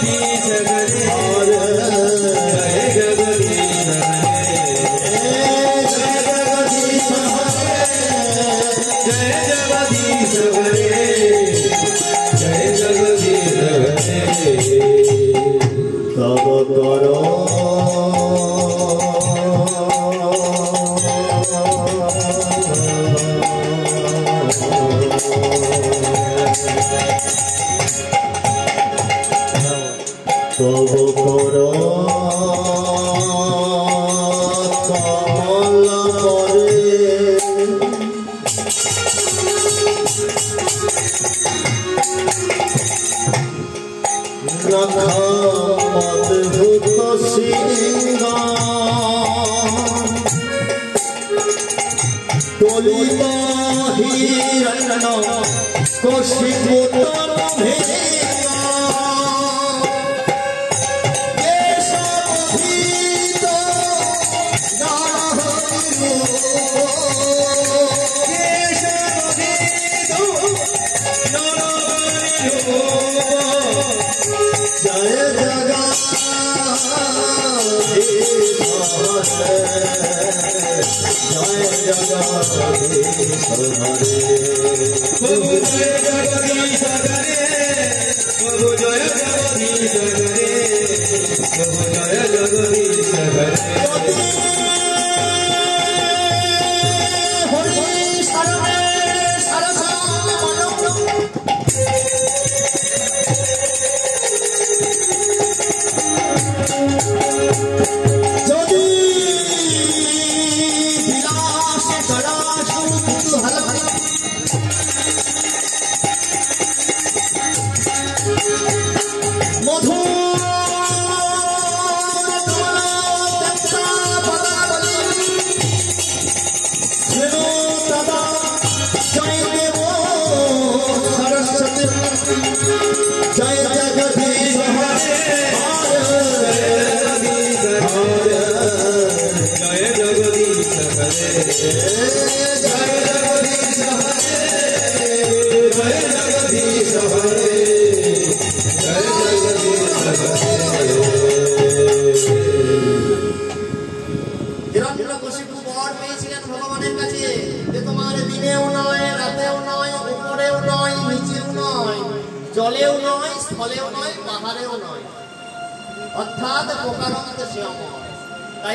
हरी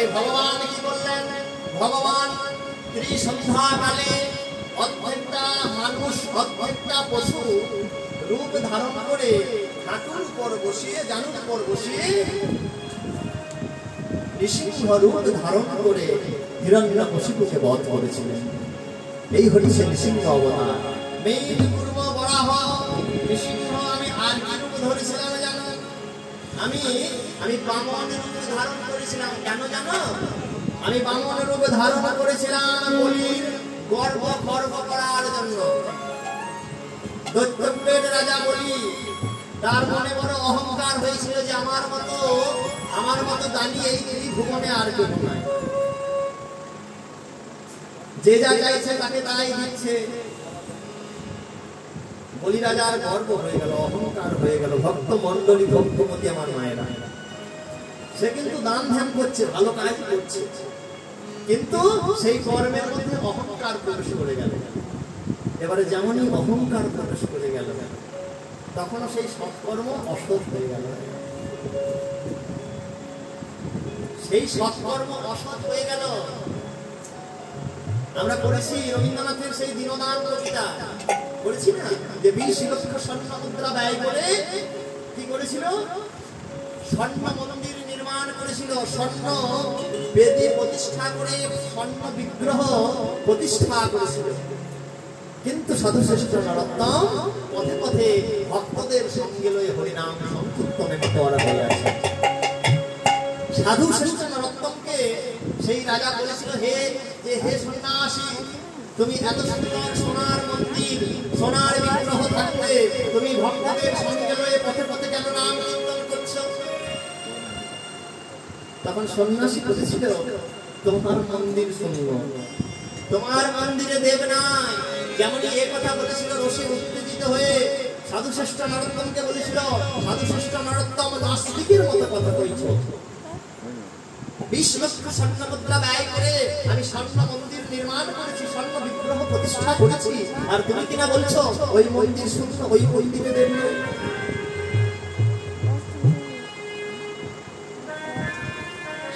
তাই ভগবান কি বললেন? ভগবান, ত্রিসন্ধ্যাকালে অর্ধেকটা মানুষ, অর্ধেকটা পশু রূপ ধারণ করে হাঁটুর উপর বসিয়ে, জানুর উপর বসিয়ে রূপ ধারণ করে বধ করেছিলেন। এই হচ্ছে নৃসিংহ অবতার। মেইন পূর্ব বরাহ আমি আর কি রূপ ধরেছিলাম জানো? আমি আমি রূপ ধারণ করেছিলাম, কেন জানো? আমি বামন রূপ ধারণ করেছিলাম বলির গর্ব গর্ব করার জন্য। দৈত্যের রাজা বলি, তার মনে বড় অহংকার হয়েছিল যে আমার মতো আমার মতো দাঁড়িয়ে এই ত্রিভুবনে আর কেউ নাই। যে যা চাইছে তাকে তাই দিচ্ছে। বলি রাজার গর্ব হয়ে গেল, অহংকার হয়ে গেল ভক্ত মন্ডলী ভক্তমতী আমার মায়েরা। সে কিন্তু দান ধ্যান করছে, ভালো কাজ করছে। কিন্তু সেই কর্মের মধ্যে অহংকার প্রবেশ করে গেল। এবারে যেমনই অহংকার প্রবেশ করে গেল, তখনও সেই সৎকর্ম অসৎ হয়ে গেল। সেই সৎকর্ম অসৎ হয়ে গেল। আমরা করেছি রবীন্দ্রনাথের সেই দীনদান কবিতা। করেছি না? যে বিশ লক্ষ স্বর্ণ মুদ্রা ব্যয় করে কি করেছিল? স্বর্ণ নির্মাণ করেছিল স্বর্ণ বেদি প্রতিষ্ঠা করে স্বর্ণ বিগ্রহ প্রতিষ্ঠা করেছিল। কিন্তু সাধুশ্রেষ্ঠ নরোত্তম পথে পথে ভক্তদের সঙ্গে লয়ে হরিনাম সংকীর্তনে করা আছে সাধু শ্রেষ্ঠ নরোত্তমকে সেই রাজা বলেছিল, হে, যে হে সন্ন্যাসী, তুমি এত সুন্দর সোনার মন্দির, সোনার বিগ্রহ থাকলে তুমি ভক্তদের সঙ্গে লয়ে পথে পথে কেন নাম তখন সন্ন্যাসী বলেছিল তোমার মন্দির শূন্য তোমার মন্দিরে দেব নাই। যেমন এ কথা বলেছিল রসে উত্তেজিত হয়ে সাধু শ্রেষ্ঠ নরোত্তমকে বলেছিল সাধু শ্রেষ্ঠ নরোত্তম নাস্তিকের মতো কথা কইছো বিশ লক্ষ স্বর্ণ মুদ্রা ব্যয় করে আমি স্বর্ণ মন্দির নির্মাণ করেছি, স্বর্ণ বিগ্রহ প্রতিষ্ঠা করেছি। আর তুমি কিনা বলছো, ওই মন্দির শূন্য ওই মন্দিরে দেব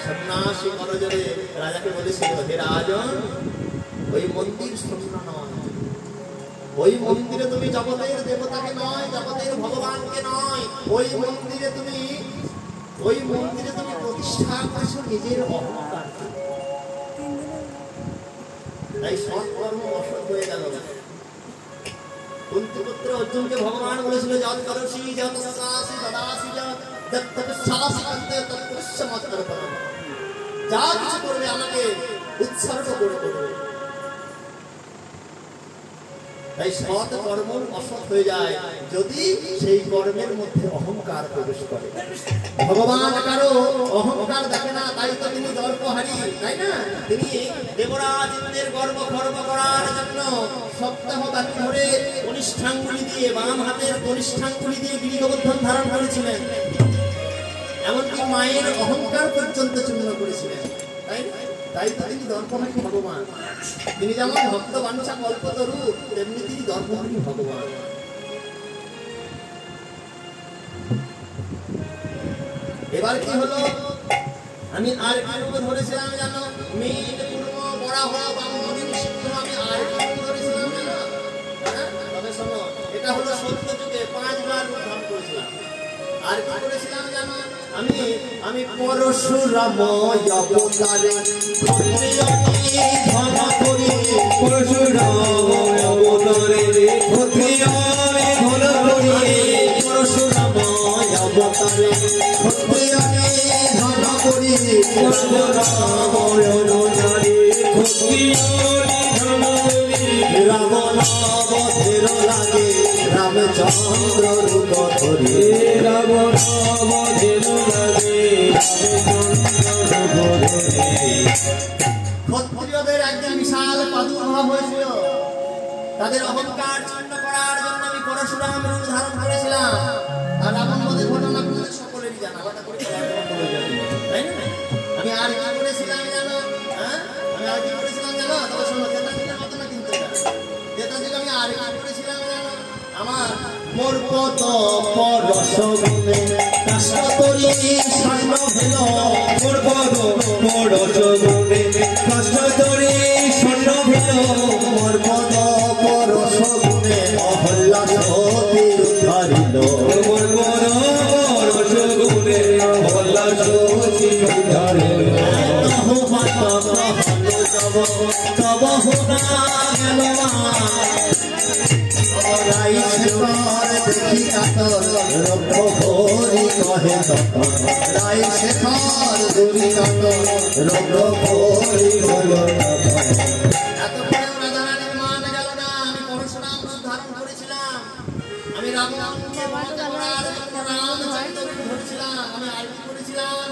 সন্ন্যাসী করজরে রাজাকে বলেছিল, হে রাজন, ওই মন্দির শূন্য নয়। ওই মন্দিরে তুমি জগতের দেবতাকে নয়, জগতের ভগবানকে নয়। ওই মন্দিরে তুমি, ওই মন্দিরে তুমি প্রতিষ্ঠা করেছ নিজের অহংকার তাই সৎকর্ম অসৎ হয়ে গেল। কুন্তিপুত্র অর্জুনকে ভগবান বলেছিল, যত করসি যত সাসি তদাসি যত। তৎসাসি কন্তে তৎকৃষ্য মাত্র করো। যা কিছু করবে আমাকে উৎসর্গ করে করবে তাই সৎ কর্ম অসৎ হয়ে যায় যদি সেই কর্মের মধ্যে অহংকার প্রবেশ করে। ভগবান কারও অহংকার দেখে না, তাই তো তিনি দর্পহারী, তাই না? তিনি দেবরাজ ইন্দ্রের গর্ব গর্ব করার জন্য সপ্তাহ ব্যাপী ধরে কনিষ্ঠাঙ্গুলি দিয়ে বাম হাতের কনিষ্ঠাঙ্গুলি দিয়ে গিরিগোবর্ধন ধারণ করেছিলেন। এমনকি মায়ের অহংকার পর্যন্ত চূর্ণ করেছিলেন। তাই? তাই তো তিনি দর্পহারী ভগবান? তিনি যেমন ভক্ত বাঞ্ছা কল্পতরু তেমনি তিনি দর্পহারী ভগবান? এবার কি হলো? আমি আর কি রূপ ধরেছিলাম জানো? মেয়ের পূর্ব বড়া হওয়া বামদিন সিংহ আমি আর কি রূপ ধরেছিলাম জানো? হ্যাঁ? তবে শোনো, এটা হলো সত্য যুগে পাঁচবার ধারণ করেছিলাম। আর কি করেছিলাম জানো? আমি আমি পরশুরাম অবতারে ধন করি পরশুরাম অবতারে ক্ষত্রিয়ারে ধন করি পরশুরাম অবতারে ধন করি পরশুরাম অবতারে ক্ষত্রিয়ারে ধন করি লাগে রামচন্দ্র রূপ ধরি। রাবণ বধের লাগে রামচন্দ্র বধে ক্ষত্রিয়দের একজন বিশাল প্রাদুর্ভাব হয়েছিল। তাদের অহংকার চূর্ণ করার জন্য আমি পরশুরাম রূপ ধারণ করেছিলাম। আর রাবণ বধের ঘটনা আপনাদের সকলেরই জানা কথা করে। তাই না? আমি আর কি করেছিলাম জানো? হ্যাঁ? আমি আর কি করেছিলাম জানো? তবে শোনো আর কি করেছিলাম আমার মোর পদ পরশ গুণে কাষ্টতরি স্বর্ণ ভেল, মোর পদ মোর চরণে কষ্ট স্বর্ণ ভেল, মোর পদ পরশ গুণে অহল্লা সতীর ধরিল তব হুনা গেল দেখি কাতর ভরি কহে রাই শেখর দেখি কাতর ভরি হল আমি রাবণকে বধ করার জন্য রামচন্দ্র রূপ ধরেছিলাম আমি আর কি করেছিলাম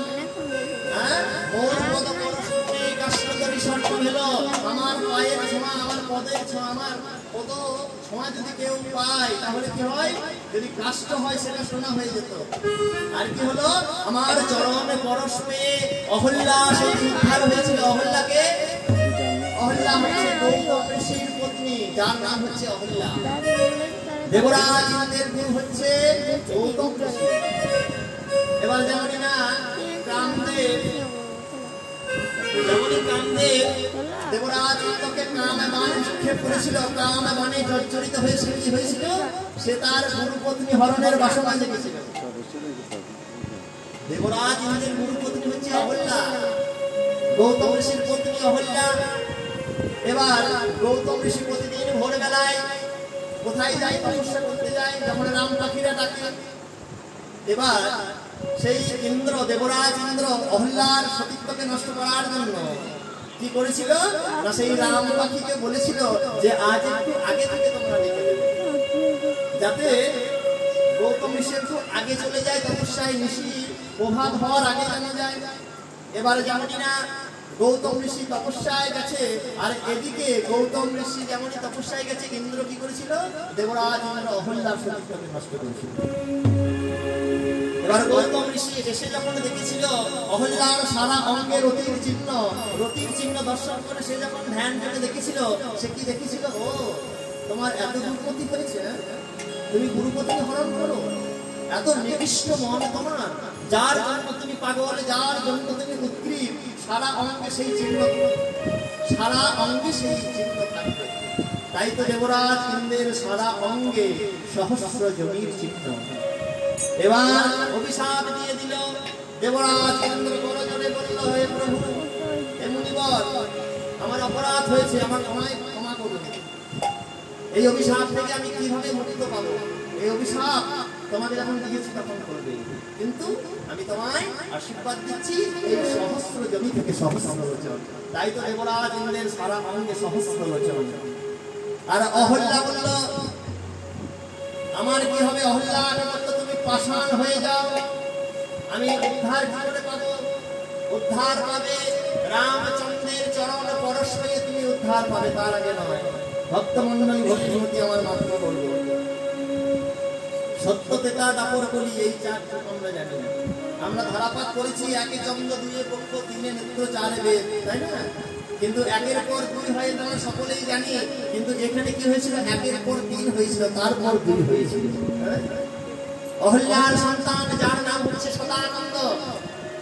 হ্যাঁ? মোর পরশুতে কাষ্টতরি স্বর্ণ ভেল। আমার পায়ের ছোঁয়া, আমার পদের ছোঁয়া, আমার পদ ছোঁয়া যদি কেউ পায় তাহলে কি হয়? যদি কাষ্ট হয় সেটা সোনা হয়ে যেত। আর কি হলো? আমার চরণে পরশ পেয়ে অহল্যা সেই উদ্ধার হয়েছিল। অহল্যাকে? অহল্যা হচ্ছে গৌতম ঋষির পত্নী যার নাম হচ্ছে অহল্যা। দেবরাজ ইন্দ্রের গুরু হচ্ছে গৌতম এবার যেমন না কামদেব যেমনই কামদেব দেবরাজ ইন্দ্রকে কামে বাণে নিক্ষেপ করেছিল কামে বাণে জর্জরিত হয়েছিল কি হয়েছিল। সে তার গুরুপত্নী হরণের বাসনা জেগেছিল। দেবরাজ ইন্দ্রের গুরুপত্নী হচ্ছে অহল্যা। গৌতম ঋষির পত্নী অহল্যা। এবার গৌতম ঋষি প্রতিদিন ভোরবেলায় কোথায় যায় তপস্যা করতে যায় যেমন রাম পাখিরা ডাকে। এবার সেই ইন্দ্র, দেবরাজ ইন্দ্র, অহল্যার সতীত্বকে নষ্ট করার জন্য কি করেছিল? না সেই রাম পাখিকে বলেছিল যে আজ একটু আগে থেকে তোমরা দেবে যাতে গৌতম ঋষি আগে চলে যায়, তপস্যায় ঋষি প্রভাব হওয়ার আগে জানা যায়। এবারে যেমনই না গৌতম ঋষি তপস্যায় গেছে, আর এদিকে গৌতম ঋষি যেমনই তপস্যায় গেছে, ইন্দ্র কি করেছিল? দেবরাজ ইন্দ্র, অহল্যার সতীত্বকে নষ্ট করেছিল। হ্যাঁ? তুমি যার জন্য তুমি পাগল, যার জন্য তুমি উদ্গ্রীব সারা অঙ্গে সেই চিহ্ন সারা অঙ্গে সেই চিহ্ন তাই তো দেবরাজ ইন্দ্রের সারা অঙ্গে সহস্র জমির চিহ্ন। এবার অভিশাপ দিয়ে দিল। দেবরাজ ইন্দ্র বড় বলল, হে প্রভু, হে মুনিবর, আমার অপরাধ হয়েছে আমার ক্ষমায় ক্ষমা করুন। এই অভিশাপ থেকে আমি কীভাবে মুক্ত পাবো? এই অভিশাপ তোমাকে যখন দিয়েছি তখন করবে। কিন্তু আমি তোমায় আশীর্বাদ দিচ্ছি, এই সহস্র জমি থেকে সহস্র লোচন। তাই তো দেবরাজ ইন্দ্রের সারা অঙ্গে সহস্র লোচন। আর অহল্যা বলল, আমার কি হবে? তুমি পাষাণ হয়ে যাও। আমি উদ্ধার করে পাবো। উদ্ধার পাবে রামচন্দ্রের চরণ পরশ হয়ে তুমি উদ্ধার পাবে, তার আগে নয়। ভক্তমন্ডলী ভক্তিমতী আমার মাত্র বলব সত্য তেতা দাপর বলি এই চার আমরা জানি। আমরা ধারাপাত করেছি, একে চন্দ্র, দুয়ে পক্ষ, তিনে নেত্র, চারে বেদ, তাই না? কিন্তু একের পর দুই হয়ে আমরা সকলেই জানি, কিন্তু এখানে কি হয়েছিল? একের পর তিন হয়েছিল, তারপর দুই হয়েছিল। হ্যাঁ? অহল্যার সন্তান, যার নাম হচ্ছে সদানন্দ।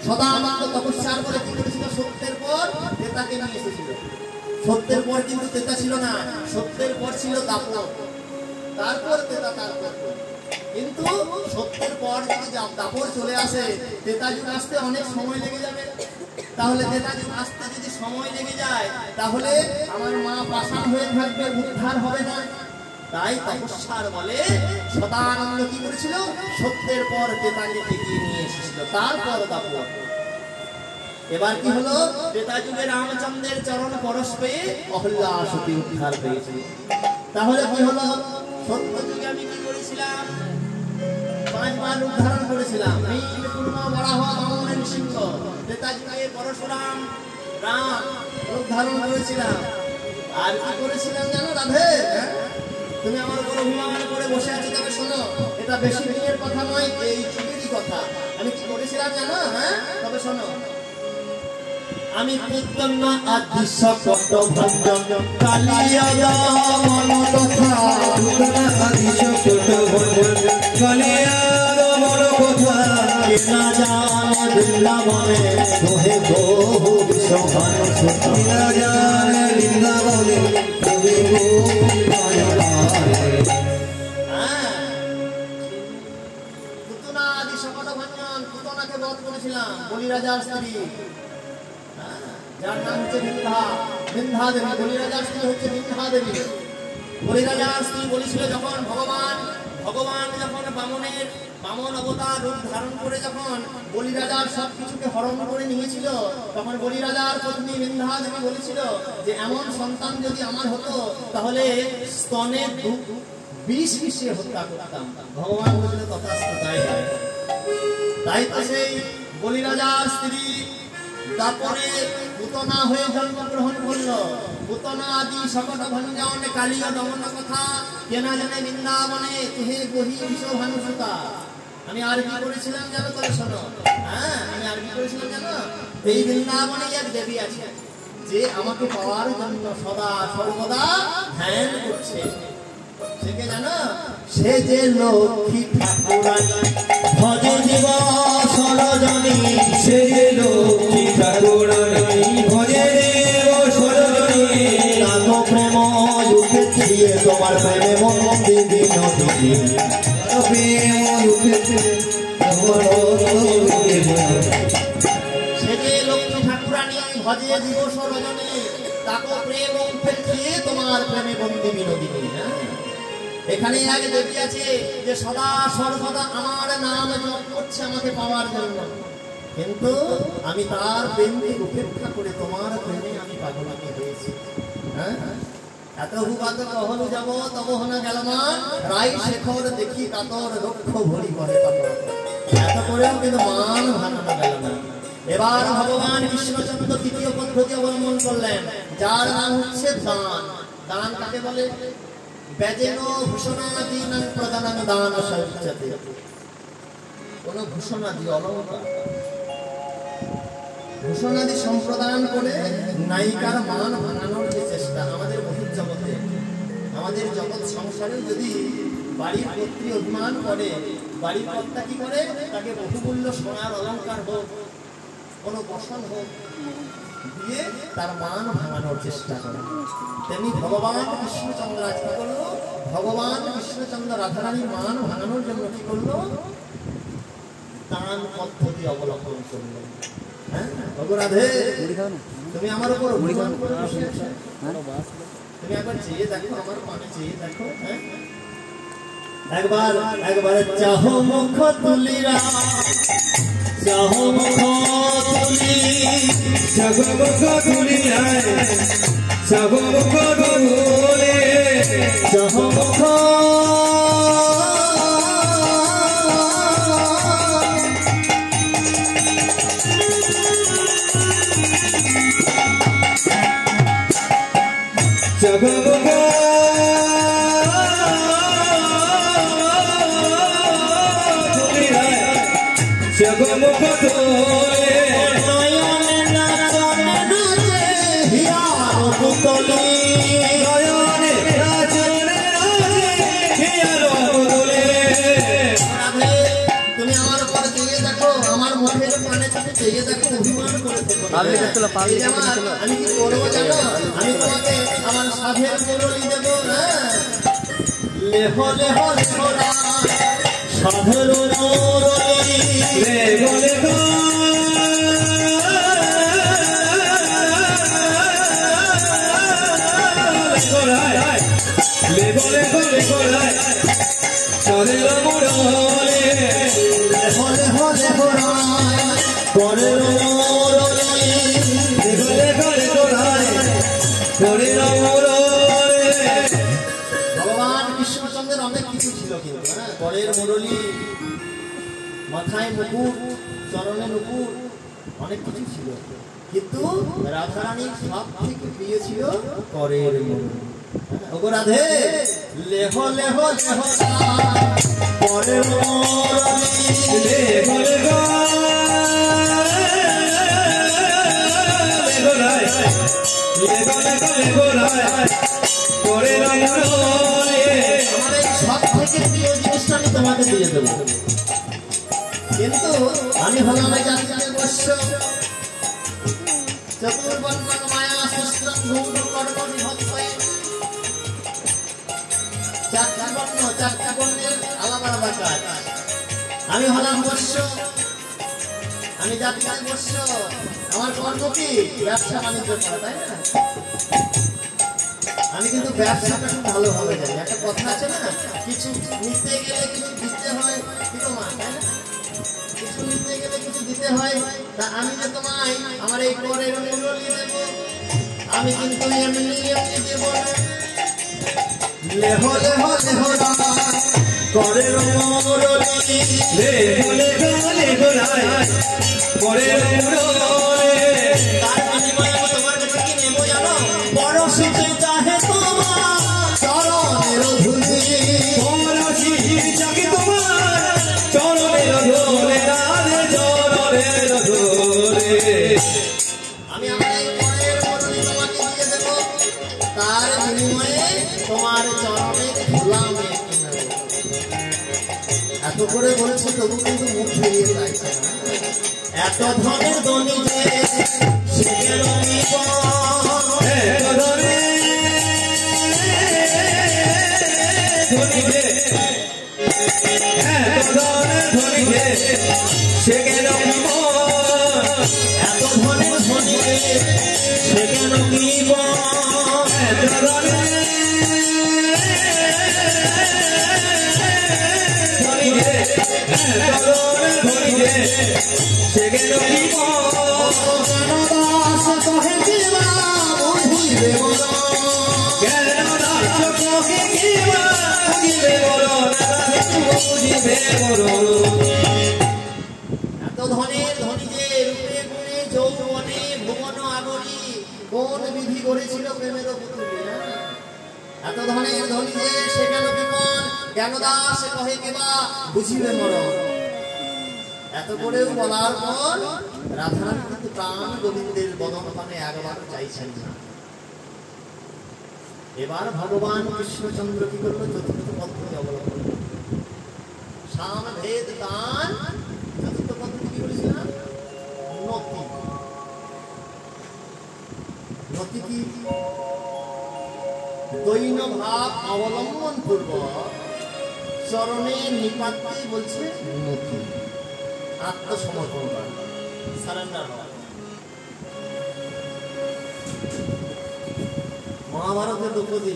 সদানন্দ তপস্যার পরে কি করেছিল সত্যের পর নেতাকে নিয়ে এসেছিল। সত্যের পর কিন্তু তেতা ছিল না, সত্যের পর ছিল দাপর তারপর তেতা তারপর কিন্তু সত্যের পর যদি দাপর চলে আসে তেতা যুগ আসতে অনেক সময় লেগে যাবে, তাহলে তেতা যুগ আসতে যদি সময় লেগে যায়, তাহলে আমার মা পাষাণ হয়ে থাকবে, উদ্ধার হবে না। তাই তপস্যার বলে সদানন্দ কি করেছিল? সত্যের পর তেতাকে এগিয়ে নিয়ে এসেছিল। তারপর দাপর এবার কি হলো? ত্রেতা যুগে রামচন্দ্রের চরণ পরশ পেয়ে অহল্যা সতী উদ্ধার পেয়েছে। তাহলে কি হলো? সত্য যুগে আমি কি করেছিলাম? পাঁচবার উদ্ধারণ করেছিলাম। পূর্ণ বরাহ বামন সিংহ ত্রেতা যুগে পরশুরাম, রাম উদ্ধারণ করেছিলাম। আর কি করেছিলাম জানো রাধে? হ্যাঁ? তুমি আমার উপর অভিমান করে বসে আছো, তবে শোনো, এটা বেশি দিনের কথা নয়, এই যুগেরই কথা। আমি কি করেছিলাম জানো? হ্যাঁ? তবে শোনো। আমি কীর্তন আদি সকট ভঞ্জন, কালিয়া মন কথা। আদি সকট ভজন কালিয়ার মন কথা কে না জান বৃন্দাবনে। তোহে বহু বিশ্বভান বৃন্দাবনে সকট ভঞ্জন পুতনাকে বধ করেছিলাম বলি রাজার স্ত্রী। হ্যাঁ, যার নাম হচ্ছে বিন্ধা বিন্ধা দেবী বলি রাজার স্ত্রী হচ্ছে বিন্ধা দেবী বলি রাজার স্ত্রী বলেছিল যখন ভগবান ভগবান যখন বামনের বামন অবতার রূপ ধারণ করে যখন বলি রাজার সব কিছুকে হরণ করে নিয়েছিল, তখন বলি রাজার পত্নী বিন্ধা দেবী বলেছিল যে, এমন সন্তান যদি আমার হতো, তাহলে স্তনে বিষ মিশিয়ে হত্যা করতাম। ভগবান বলেছিল, তথাস্ত তাই তো সেই বলি রাজার স্ত্রী তারপরে পুতনা হয়ে জন্মগ্রহণ করল। পুতনা আদি সকট ভঞ্জন কালীয় দমন কথা কেনা জানে বৃন্দাবনে তুহে গহি বিশ্বভানু সুতা আমি আর কি করেছিলাম জানো তবে শোনো। হ্যাঁ আমি আর কি করেছিলাম জানো? এই বৃন্দাবনে এক দেবী আছে, যে আমাকে পাওয়ার জন্য সদা সর্বদা ধ্যান করছে। সে কে জানো? সে যে লক্ষ্মী ঠাকুরানী জীব সরজনী সে যে লক্ষ্মী ঠাকুরানী ভজে সরজনী প্রেম যুগে তোমার প্রেমে মন দিদি নদী প্রেম রূপেতে আমার সে যে লক্ষ্মী ঠাকুরানী ভজে হ্যাঁ? এখানে এক দেবী আছে যে সদা সর্বদা আমার নাম জপ করছে, আমাকে পাওয়ার জন্য কিন্তু আমি তার প্রেমকে উপেক্ষা করে তোমার প্রেমে আমি পাগলামি হয়েছি হ্যাঁ এত হুবাত কহনু যাব তব হনা গেলমান রাই শেখর দেখি কাতর লক্ষ ভরি করে এবার ভগবান তৃতীয় পদ্ধতি অবলম্বন করলেন। যার নাম হচ্ছে দান। দান কাকে বলে? ভূষণাদীনাং প্রদানাং দান ভূষণাদি অলঙ্কার। ভূষণাদি সম্প্রদান করে নায়িকার মান ভাঙানোর যে চেষ্টা, আমাদের আমাদের জগৎ সংসারে যদি বাড়ির পত্রী অভিমান করে বাড়ির কর্তা কি করে? তাকে বহুমূল্য সোনার অলঙ্কার হোক, কোনো বসন হোক, দিয়ে তার মান ভাঙানোর চেষ্টা করে। তেমনি ভগবান কৃষ্ণচন্দ্র আজ করল? ভগবান কৃষ্ণচন্দ্র রাধারানীর মান ভাঙানোর জন্য কি করল? দান পদ্ধতি অবলম্বন করল। হ্যাঁ? ভগো রাধে, তুমি আমার উপর অভিমান করে বসে। তুমি একবার চেয়ে দেখো, আমার পানে চেয়ে দেখো হ্যাঁ? একবার একবার চাহো মুখ তুলিরা। চাহো মুখ তুলি। চাহো মুখ দেখো। এই যে আমার- আমি কি করব জানো আমি তোমাকে আমার সাধের মুরলি দেবো হ্যাঁ লেহ লেহ লেহ মুরলি রে বলে ভগবান কৃষ্ণচন্দ্রের অনেক কিছু ছিল কিন্তু হ্যাঁ? পরের মুরলি, মাথায় মুকুট, চরণে মুকুট, অনেক কিছু ছিল। কিন্তু রাধারানীর সব থেকে প্রিয় ছিল পরের মুরলি। ওগো রাধে! লেহ লেহ লেহ রাম, পরের মুরলি লে বলে গো লে গোড়ায় লে বলে গো লে গোড়ায় চলে মোড়লে আমার এই সব থেকে প্রিয় জিনিসটা আমি তোমাকে দিয়ে দেবো। কিন্তু আমি হলাম এই আমি হলাম বর্ষ আমি জাতির বর্ষ আমার কর্ম কি ব্যবসা বাণিজ্য করা তাই না আমি কিন্তু ব্যবসাটা খুব ভালোভাবে জানি একটা কথা আছে না কিছু নিতে গেলে কিছু দিতে হয় কি তোমার তাই না কিছু নিতে গেলে কিছু দিতে হয় তা আমি যে তোমায় আমার এই করের মুরলি দেব আমি কিন্তু এমনি এমনি দেব না লেহ লেহ লেহ করের মুরলি লে বলে গো লে গোড়ায় পরে মোড়লে তার বিনিময়ে আমি তোমার কাছে কি নেব জানো পরশিতে চাহে তোমার চরণের ধুলি পরশি জাগে তোমার চরণের ধরে রাধে চরণের ধরে আমি আমার এই পরের মরণি তোমাকে দিয়ে দেব। তার বিনিময়ে তোমার চরণে ধুলা করে বলছি তবু কিন্তু মুখ ফিরিয়ে যায়। এত ধনের ধনী যে। কোন বিধি করেছিল প্রেমের পুতুলে? এত ধনের ধনী যে সে কেন দাস কহে বুঝিবে এত বলার পর কিন্তু প্রাণ গোবিন্দের বদন একবার চাইছেন না। এবার ভগবান কৃষ্ণচন্দ্র কি করল? চতুর্থ পদ্ধতি অবলম্বন করল। সাম ভেদ দান ভাব অবলম্বন পূর্বক চরণে নিপাতে বলছে নতি আত্মসমর্পণ করা। সারেন্ডার মহাভারতের দ্রৌপদী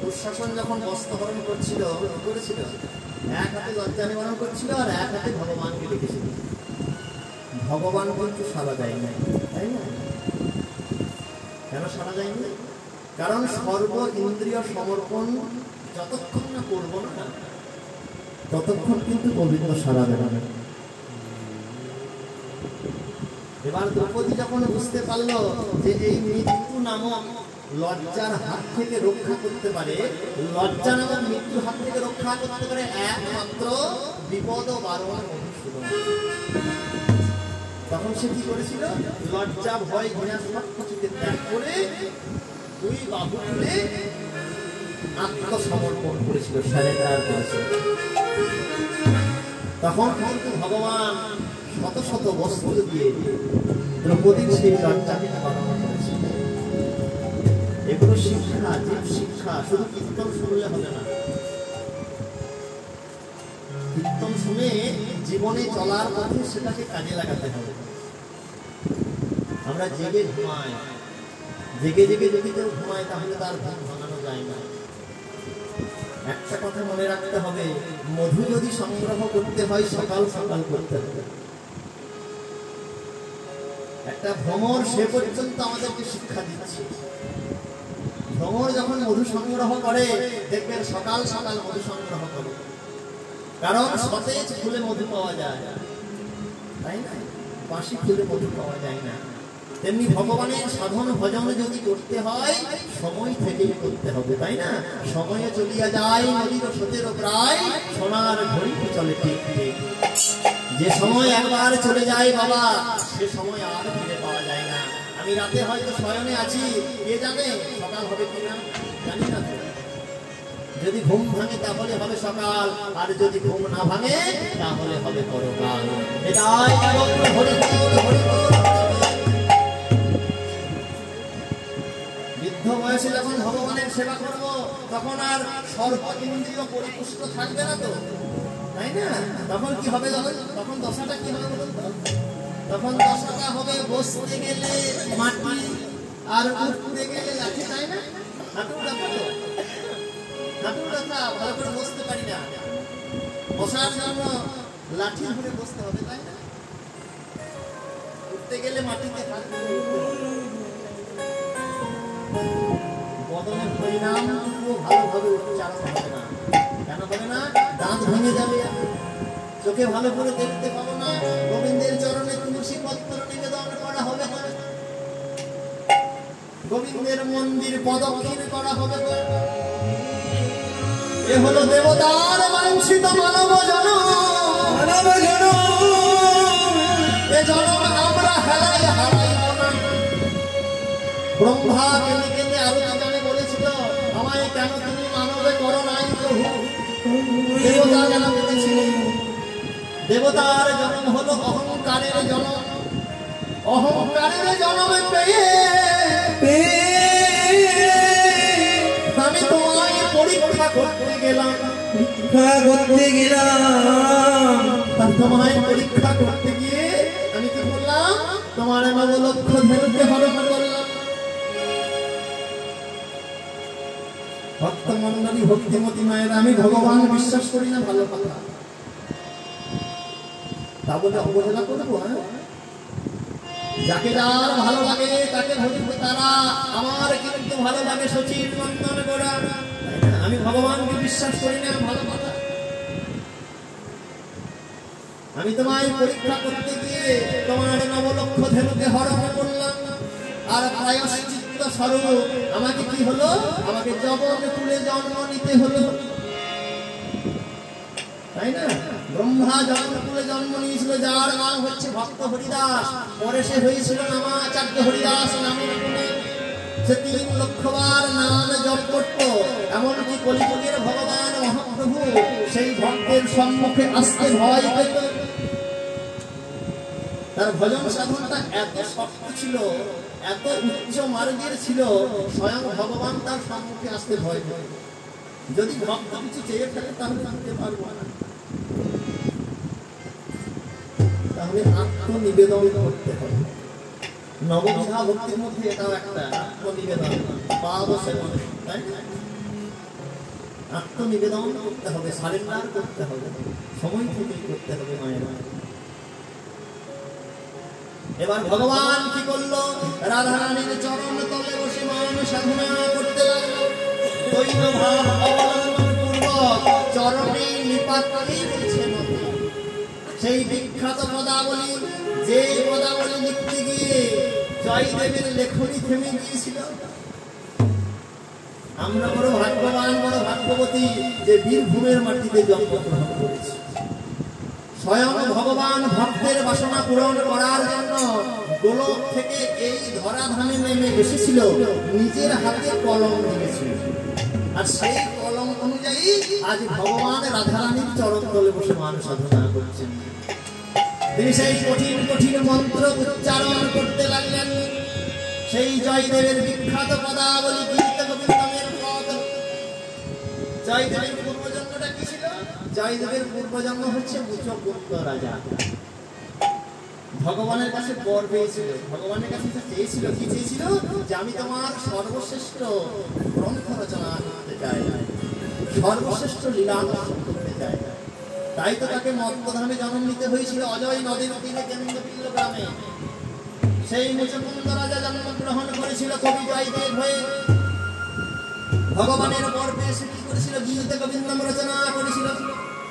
দুঃশাসন যখন বস্ত্রহরণ করছিল করেছিল? এক হাতে লজ্জা নিবারণ করছিল আর এক হাতে ভগবানকে লিখেছিল ভগবান কিন্তু সারা দেয় না তাই না? কেন সারা যায়নি কারণ সর্ব ইন্দ্রিয় সমর্পণ যতক্ষণ না করব না ততক্ষণ কিন্তু গোবিন্দ সারা দেবে না। এবার দ্রৌপদী যখন বুঝতে পারল যে এই মৃত্যু নামক লজ্জার হাত থেকে রক্ষা করতে পারে, লজ্জা নামক মৃত্যুর হাত থেকে রক্ষা করতে পারে একমাত্র বিপদ ও মধুসূদন তখন সে কি করেছিল? লজ্জা, ভয়, ঘৃণা সব কিছুকে ত্যাগ করে দুই বাহু তুলে আত্মসমর্পণ করেছিল স্যারেন্ডার করেছিল। তখন কিন্তু ভগবান শত শত বস্ত্র দিয়ে দ্রৌপদীর সেই লজ্জাকে করেছে এগুলো শিক্ষা, জীব শিক্ষা, শুধু কীর্তন শুনলে হবে না। কীর্তন শুনে জীবনে চলার পথে সেটাকে কাজে লাগাতে হবে। আমরা জেগে ঘুমাই। জেগে জেগে যদি কেউ ঘুমায়, তাহলে তার ঘুম ভাঙানো যায় না। একটা কথা মনে রাখতে হবে, মধু যদি সংগ্রহ করতে হয়, সকাল সকাল করতে হবে। একটা ভ্রমর সে পর্যন্ত আমাদেরকে শিক্ষা দিচ্ছে। ভ্রমর যখন মধু সংগ্রহ করে দেখবেন সকাল সকাল মধু সংগ্রহ করে। কারণ সতেজ ফুলে মধু পাওয়া যায়। তাই না? বাসি ফুলে মধু পাওয়া যায় না। তেমনি ভগবানের সাধন ভজন যদি করতে হয় সময় থেকেই করতে হবে তাই না? সময়ে চলিয়া যায় নদীর সতের প্রায় সোনার ঘড়িতে চলে ঠিক যে সময় একবার চলে যায় বাবা সে সময় আর ফিরে পাওয়া যায় না। আমি রাতে হয়তো শয়নে আছি কে জানে সকাল হবে কিনা জানি না। যদি ঘুম ভাঙে তাহলে হবে সকাল আর যদি ঘুম না ভাঙে তাহলে হবে পরকাল। এটাই কেবল হরিবোল, বয়সে যখন ভগবানের সেবা করব, তখন আর সর্ব ইন্দ্রিয় পরিপুষ্ট থাকবে না তো? তাই না? তখন কি হবে তখন তখন দশাটা কি হবে তখন দশাটা হবে বসতে গেলে মাটি আর উঠতে গেলে লাঠি, তাই না? হাঁটুর ব্যথা তো হাঁটুর ব্যথা ভালো করে বসতে পারি না। বসার জন্য লাঠি ধরে বসতে হবে, তাই না? উঠতে গেলে মাটিতে হাত উঠতে হবে। ভালোভাবে উচ্চারণ হবে না। কেন হবে না দাঁত ভেঙে যাবে। চোখে ভালো করে দেখতে পাবো না গোবিন্দের চরণে তুলসী পত্র নিবেদন করা হবে। গোবিন্দের মন্দির প্রদক্ষিণ করা হবে। এ হলো দেবতার বাঞ্ছিত মানব জন মানব জন এ জনম আমরা হেলাই হারাইব না। ব্রহ্মা জানে বলেছিল আমায় দেবতার জন্ম হলো অহংকারের জন্ম অহংকারের জন্মে পেয়ে আমি তোমায় পরীক্ষা করতে গেলাম পরীক্ষা করতে গেলাম তোমায় পরীক্ষা করতে গিয়ে আমি কি বললাম? তোমার নব লক্ষ্য ধরতে করলাম ভক্ত মন্ডলী ভক্তিমতী মায়ের, আমি ভগবান বিশ্বাস করি না, ভালো কথা। তা বলে অবহেলা করব হ্যাঁ? যাকে যার ভালো লাগে, তাকে ধরিব তারা আমার কিন্তু ভালো লাগে, সচিন নন্দন গোড়া। আমি ভগবানকে বিশ্বাস করি না, ভালো কথা। আমি তোমায় পরীক্ষা করতে গিয়ে তোমার নবলক্ষ ধেনুকে হরণ করলাম, আর প্রায়শ্চিত্ত স্বরূপ আমাকে কি হলো? আমাকে জবন তুলে জন্ম নিতে হলো। তাই না? ব্রহ্মা জন্মকুলে জন্ম নিয়েছিল, যার নাম হচ্ছে ভক্ত হরিদাস। পরে সে হয়েছিল নামাচার্য হরিদাস নামের সে তিন লক্ষবার নাম জপ করত। এমনকি কলিযুগের ভগবান মহাপ্রভু সেই ভক্তের সম্মুখে আসতে ভয় পেত। তার ভজন সাধনটা এত শক্ত ছিল এত উচ্চ মার্গের ছিল, স্বয়ং ভগবান তার সম্মুখে আসতে ভয় পেত যদি ভক্ত কিছু চেয়ে ফেলে, তাহলে আনতে পারব না। তাহলে আত্মনিবেদন করতে হবে। নববিধা ভক্তির মধ্যে এটাও একটা আত্মনিবেদন পাব সেবন তাই? আত্মনিবেদন করতে হবে, সারেন্ডার করতে হবে, সময় থেকেই করতে হবে মায়ের। এবার ভগবান কি করল? রাধারানীর চরণ তলে বসে মান সাধনা করতে সেই বিখ্যাত পদাবলী, যে পদাবলী লিখতে গিয়ে জয়দেবের লেখনী থেমে গিয়েছিল। আমরা বড় ভাগ্যবান, বড় ভাগ্যবতী যে বীরভূমের মাটিতে জন্মগ্রহণ করেছি। স্বয়ং ভগবান ভক্তের বাসনা পূরণ করার জন্য গোলক থেকে এই ধরাধামে নেমে এসেছিল। নিজের হাতে কলম নিয়েছিল আর সেই কলম অনুযায়ী আজ ভগবান রাধারানীর চরণ তলে বসে মানুষ সাধনা করছেন। তিনি সেই কঠিন কঠিন মন্ত্র উচ্চারণ করতে লাগলেন। সেই জয়দেবের বিখ্যাত পদাবলী গীত গোবিন্দমের পদ। জয়দেবের পূর্বজন্মটা কি ছিল? জয়দেবের পূর্বজন্ম হচ্ছে মুচকুন্দ রাজা। ভগবানের কাছে বর পেয়েছিল ভগবানের কাছে চেয়েছিল, কি চেয়েছিল? যে আমি তোমার সর্বশ্রেষ্ঠ গ্রন্থ রচনা করতে চাই। সর্বশ্রেষ্ঠ লীলা করতে চাই। তাই তো তাকে মত্তধামে জন্ম নিতে হয়েছিল অজয় নদীর তীরে কেন্দ্রপিল্ল গ্রামে সেই মুচকুন্দ রাজা জন্মগ্রহণ করেছিল কবি জয়দেব হয়ে। ভগবানের পর পেয়ে সে কি করেছিল? গীত গোবিন্দম রচনা করেছিল।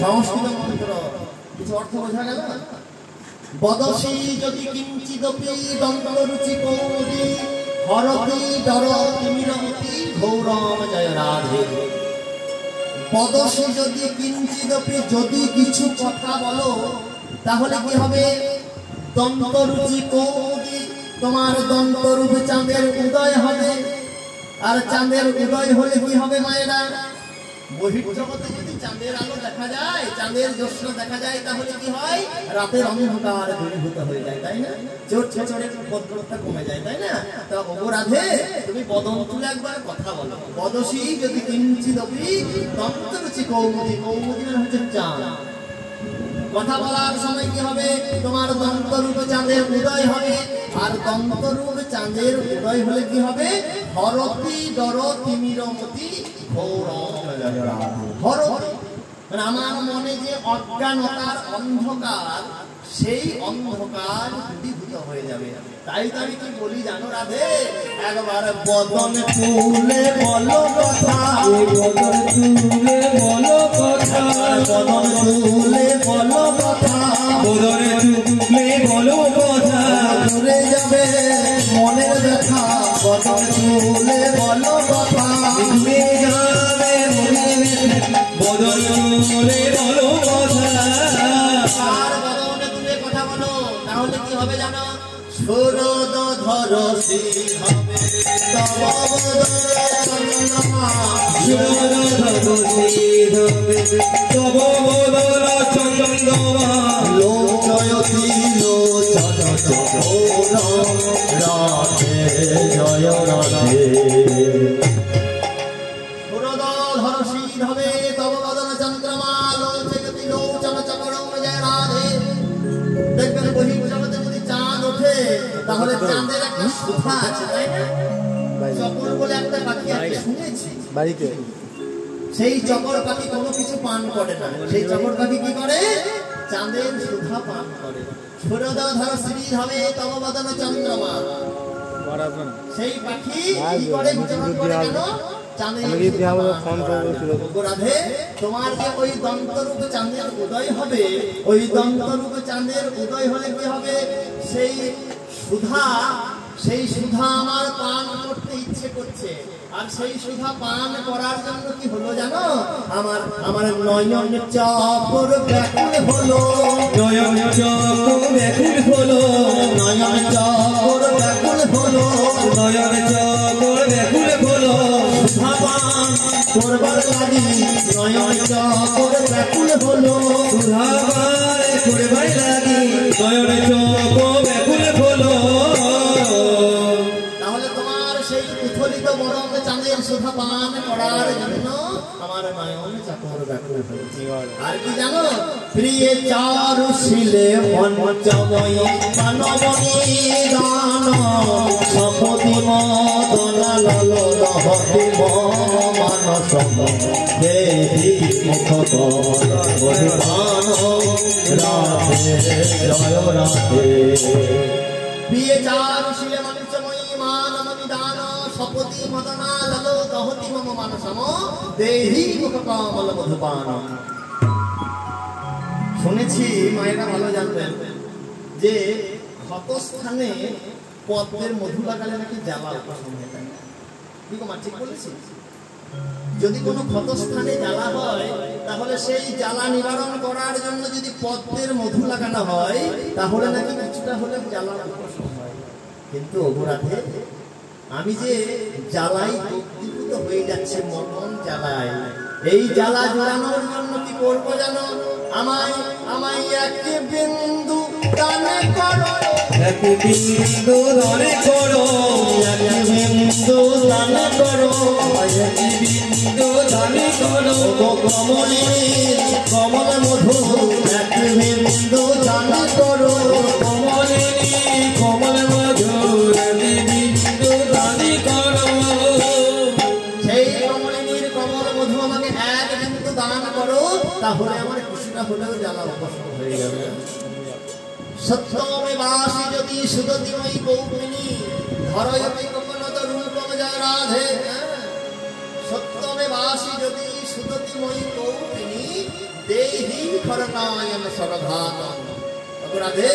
সংস্কৃত অর্থ বোঝা গেল? বদসি যদি কিঞ্চিদপি দন্তরুচি কৌমুদি হরতি ডরতি মিরমতি গৌরম জয় রাধে। যদি কিঞ্চিদপি যদি কিছু কথা বলো, তাহলে কি হবে? দন্তরুচি কৌমুদি তোমার দন্তরূপ চাঁদের উদয় হবে। আর চাঁদের উদয় হলে কি হবে মায়েরা? বহির্জগতে যদি চাঁদের আলো দেখা যায়, চাঁদের জ্যোৎস্ন দেখা যায়, তাহলে কি হয়? রাতের অন্ধকার দূরীভূত হয়ে যায়, তাই না? চোর ছেচড়ের উপদ্রবটা কমে যায়, তাই না? তা অপরাধে তুমি বদন তুলে একবার কথা বলো। বদসী যদি কিঞ্চিত তন্ত্ররুচি কৌমুদি কৌমুদি মানে হচ্ছে চাঁদ। কথা বলার সময় কি হবে? তোমার দন্তরূপ চাঁদের উদয় হবে। আর দন্তরূপ চাঁদের উদয় হলে কি হবে? মানে আমার মনে যে অজ্ঞানতার অন্ধকার সেই অন্ধকার দূরীভূত হয়ে যাবে। তাই তো আমি কি বলি জানো রাধে? একবার বদন ফুলে বলো কথা বদন তুলে বলো কথা। বদন ফুলে বলো কথা বদনে তুলে বলো কথা। দূরে যাবে মনের ব্যথা। বদন তুলে বলো কথা। তুমি যাবে ধর হবে তব বদল চন্দমা লোচয়তি হবে তাহলে চাঁদের একটা সুধা আছে তাই না? চকর বলে একটা পাখি আছে শুনেছি। বাড়িতে। সেই চকর পাখি কোনো কিছু পান করে না। সেই চকর পাখি কি করে? চাঁদের সুধা পান করে। সূর্যোদয় শ্রী হবে তব বদন চন্দ্রমা। সেই পাখি কি করে বিচরণ করে কেন? তোমার যে ওই দন্তরূপে চাঁদের উদয় হবে ওই দন্তরূপে চাঁদের উদয় হলে কি হবে? সেই সুধা, সেই সুধা আমার পান করতে ইচ্ছে করছে। আর সেই সুধা পান করার জন্য কি হলো জানো? আমার আমার নয়ন চপর ব্যাকুল হলো। নয়ন চপর ব্যাকুল করবার লাগি নয়ন চকর ব্যাকুল হলো। সুধাবার করবার লাগি নয়ন চকর ব্যাকুল হলো। করার জন্য। আমার চাপর ব্যাকুল আর কি জানো? প্রিয় চারু শিলে পঞ্চময়ী মানবনী দান সপতি মদনা লল দহতি মানস দেবী মুখ রাধে জয় রাধে। প্রিয় চারু শিলে মানব দহতি মম মানসম দেহি মুখ কমল মধুপান শুনেছি মায়েরা ভালো জানবেন যে ক্ষতস্থানে পদ্মের মধু লাগালে নাকি জ্বালা উপশম হয়ে যায় কি গো মা, ঠিক বলেছি? যদি কোনো ক্ষতস্থানে জ্বালা হয় তাহলে সেই জ্বালা নিবারণ করার জন্য যদি পদ্মের মধু লাগানো হয় তাহলে নাকি কিছুটা হলে জ্বালা হয়। কিন্তু অপরাধে আমি যে জ্বালাই উদ্দীপিত হয়ে যাচ্ছে মন জ্বালায় এই জ্বালা জোড়ানোর জন্য কি করব জানো? আমায় আমায় এক বিন্দু দানে করো। এক বিন্দু ধরে করো। এক বিন্দু দানে করো। এক বিন্দু ধরে করো। ও কমলে কমল মধু এক বিন্দু দানে করো। হলেও জ্বালা হয়ে সত্যমে বাসি যদি সুদতিময়ী গৌপিনী ধরয়তি কপনত রূপম জয় রাধে সত্যমে বাসি যদি সুদতিময়ী গৌপিনী দেহি খরনায়ন সরঘাত রাধে,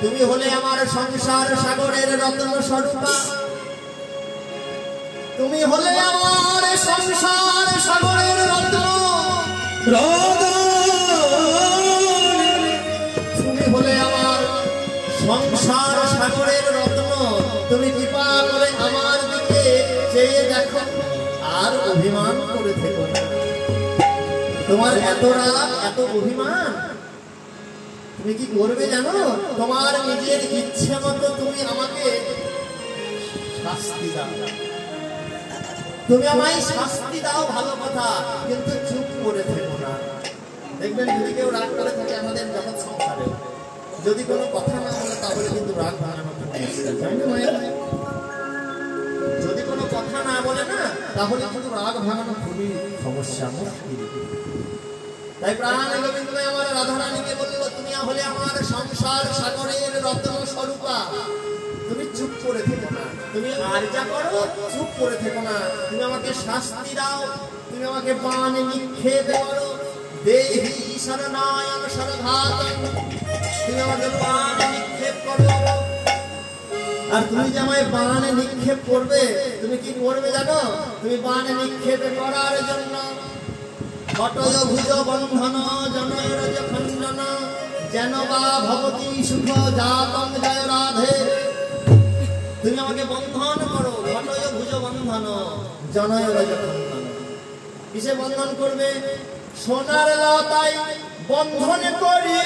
তুমি হলে আমার সংসার সাগরের রত্ন স্বরূপা তুমি হলে আমার সংসার সাগরের রত্ন। তুমি সাগরের রত্ন। তুমি কৃপা করে আমার দিকে চেয়ে দেখো আর অভিমান করে থেকো। তোমার এত রাগ, এত অভিমান। তুমি কি করবে জানো? তোমার নিজের ইচ্ছে মতো তুমি আমাকে শাস্তি দাও। তুমি আমায় শাস্তি দাও ভালো কথা, কিন্তু চুপ করে থেকো না। দেখবেন যদি কেউ রাগ করে থাকে আমাদের জগৎ সংসারে। যদি কোনো কথা না বলে, তাহলে কিন্তু রাগ ভাঙানো? যদি কোনো কথা না বলে না, তাহলে কিন্তু রাগ ভাঙানো খুবই সমস্যা, মুশকিল। তাই প্রাণ গোবিন্দ আমার রাধারানীকে বলল, তুমি হলে আমার সংসার সাগরের রত্ন স্বরূপা। তুমি চুপ করে থেকো না। তুমি আর যা করো, চুপ করে থেকো না। তুমি আমাকে শাস্তি দাও। তুমি আমাকে বান নিক্ষেপ করো। তুমি আমাকে নিক্ষেপ আর তুমি যে আমায় বান নিক্ষেপ করবে, তুমি কি করবে জানো? তুমি বান নিক্ষেপ করার জন্য ভুজ যেন বা তুমি আমাকে বন্ধন করো ভুজ জনয় কিসে বন্ধন করবে? সোনার লতায় বন্ধন করি।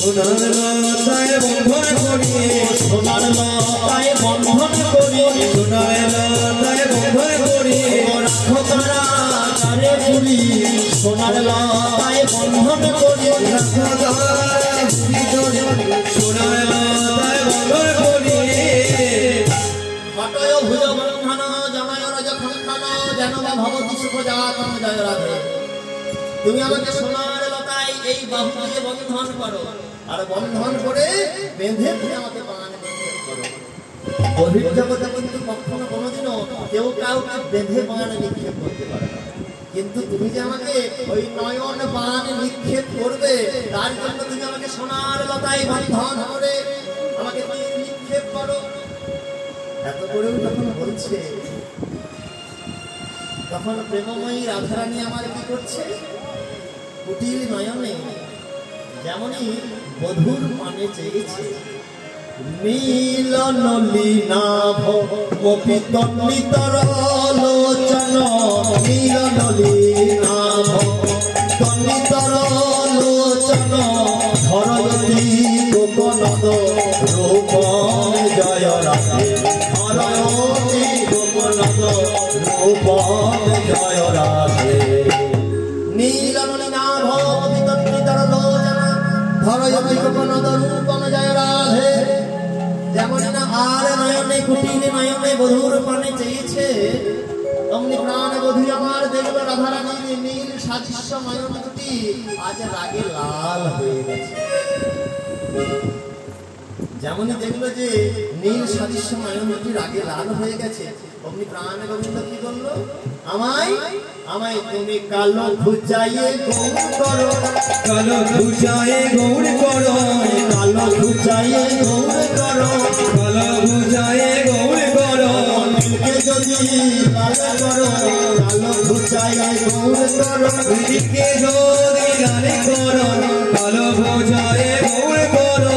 সোনার লতায় বন্ধন করি। সোনার লতায় বন্ধন করি। সোনার লতায় বন্ধন করি। রাখো তারা তারে বলি সোনার লতায় বন্ধন করি। সোনার লতায় বন্ধন করি। ঘটয় ভুজ বন্ধন কেন বা ভবতী সুখ জাতম জয় রাধে। তুমি আমাকে সোনার লতায় এই বাহু দিয়ে বন্ধন করো। আর বন্ধন করে বেঁধে তুমি আমাকে বাগানে করো বহির্জগতে কিন্তু কখনো কোনোদিনও কেউ কাউকে বেঁধে বাগানে নিক্ষেপ করতে পারে কিন্তু তুমি যে আমাকে ওই নয়ন বান নিক্ষেপ করবে, তার জন্য তুমি আমাকে সোনার লতায় বন্ধন করে আমাকে নিক্ষেপ করো। এত করেও যখন বলছে, তখন প্রেমময়ী রাধারানী আমার কি করছে? কুটিল নয়নে যেমনই বধুর মানে চেয়েছে মিলন লীনাভ গোপিতন্বিতর লোচন মিলন লীনাভ তন্বিতর লোচন ধরয়তি গোপনদ রূপ জয় রাধে ধরয়তি গোপনদ রূপ জয় রাধে যেমন না আর নয়নে কুটিল নয়নে বধুর পানে চেয়েছে অমনি প্রাণ বধু আমার দেখল রাধারানীর নীল সাদৃশ্য নয়ন আজ রাগে লাল হয়ে গেছে। যেমনই দেখল যে নীল সাদৃশ্য দুটি রাগে লাল হয়ে গেছে অমনি প্রাণ গোবিন্দ কি করল? আমায় আমায় তুমি কালো খুঁজাইয়ে গৌর করো। কালো ভুজায়ে গৌর করো। কালো খুঁজাইয়ে গৌর করো। কালো ভুজায়ে গৌর করো। নীলকে যদি লাল করো কালো খুঁজাইয়ে গৌর করো। দিকে যদি গানে করো কালো ভুজায়ে গৌর করো।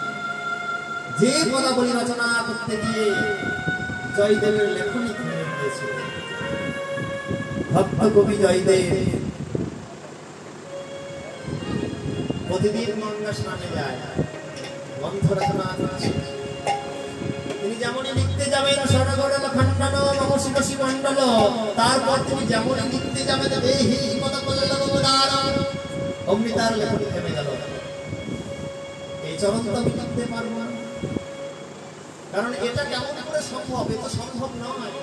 যে পদাবলী রচনা করতে গিয়ে জয়দেবের লেখনী থেমে গিয়েছিল ভক্ত কবি জয়দেব, প্রতিদিন গঙ্গা স্নানে যায় গ্রন্থ রচনা তিনি যেমনই লিখতে যাবেন সরগরল খণ্ডন নমশিরসি মণ্ডল তারপর তিনি যেমনই লিখতে যাবেন দেহি পদপল্লব মদার অমনি তার লেখনী থেমে গেল। এই চরণ তো আমি পারব না। কারণ এটা কেমন করে সম্ভব? এ তো সম্ভব নয়।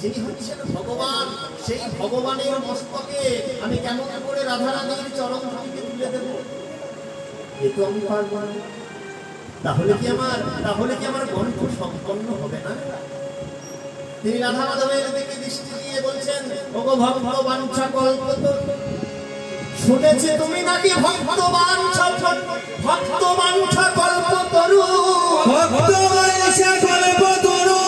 যিনি হচ্ছেন ভগবান, সেই ভগবানের মস্তকে আমি কেমন করে রাধারানীর চরণ থেকে তুলে দেব? এ তো আমি পারব না। তাহলে কি আমার, তাহলে কি আমার গ্রন্থ সম্পন্ন হবে না? তিনি রাধা মাধবের দিকে দৃষ্টি দিয়ে বলছেন, ওগো ভক্ত বাঞ্ছা কল্প শুনেছি তুমি নাকি ভক্ত বাঞ্ছা ভক্ত বাঞ্ছা ভক্ত বাঞ্ছা কল্প তরু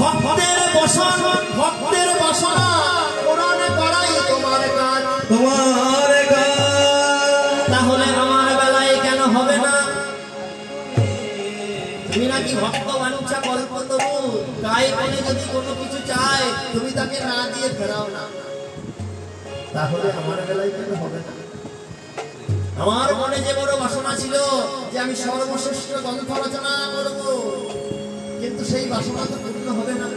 ভক্তের বসনা ভক্তের বসনা কোরআনে করাই তোমার কাজ তোমার তাহলে আমার বেলায় কেন হবে না? তুমি নাকি ভক্ত বাঞ্ছা কল্প তরু গায়ে যদি কোনো কিছু চায় তুমি তাকে না দিয়ে ফেরাও না। তাহলে আমার বেলায় কেন হবে না? আমার মনে যে বড় বাসনা ছিল যে আমি সর্বশ্রেষ্ঠ গ্রন্থ রচনা করব, কিন্তু সেই বাসনা তো পূর্ণ হবে না।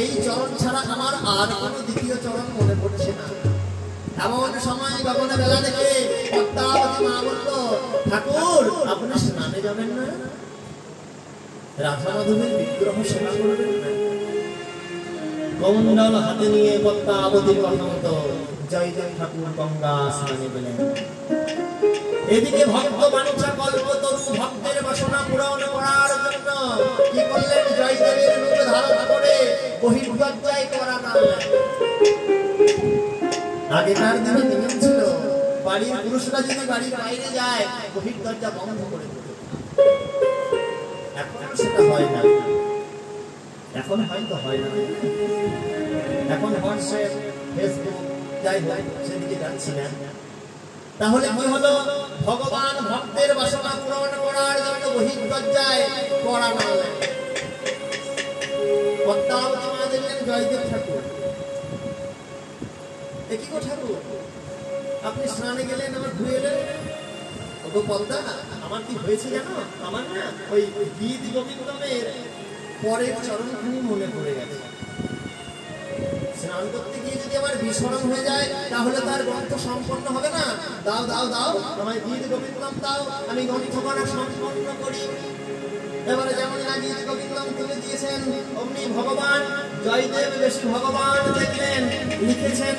এই চরণ ছাড়া আমার আর কোনো দ্বিতীয় চরণ মনে পড়ছে না। এমন সময় গগনে বেলা দেখে পদ্মাবতী মা বলল, ঠাকুর, আপনি স্নানে যাবেন না? রাধা মাধবের বিগ্রহ সেবা করবেন না? কমণ্ডল হাতে নিয়ে পদ্মাবতীর বসন্ত জয় জয় ঠাকুর গঙ্গা স্নানে গেলেন। এদিকে ভক্ত বাঞ্ছা কল্প তরু ভক্তের বাসনা পূরণ করার জন্য কি করলেন? জয়দেবের রূপ ধারণ করে বহির্গজ্জায় করা আগেকার দিনে নিয়ম ছিল। বাড়ির পুরুষরা যদি বাড়ির বাইরে যায় বহির দরজা বন্ধ করে দিত। এখন সেটা হয় না। এখন হয়তো হয় না। এখন হোয়াটসঅ্যাপ ফেসবুক তাহলে কি হলো? ভগবান ভক্তের বাসনা পূরণ করার জন্য করা জয়দেব ঠাকুর। আপনি স্নানে গেলেন আমার ঘুরে এলেন? ওগো পদ্মা, আমার কি হয়েছে জানো? আমার না ওই গীত গোবিন্দমের পরের চরণখানি মনে পড়ে গেছে। স্নান করতে গিয়ে যদি আমার বিস্মরণ হয়ে যায়, তাহলে তার গ্রন্থ সম্পন্ন হবে না। দাও দাও দাও, আমায় গীত গোবিন্দম দাও, আমি গ্রন্থ করা সম্পন্ন করি। এবারে যেমন না গীত গোবিন্দম তুলে দিয়েছেন, অমনি ভগবান জয়দেব বেশি ভগবান দেখলেন, লিখেছেন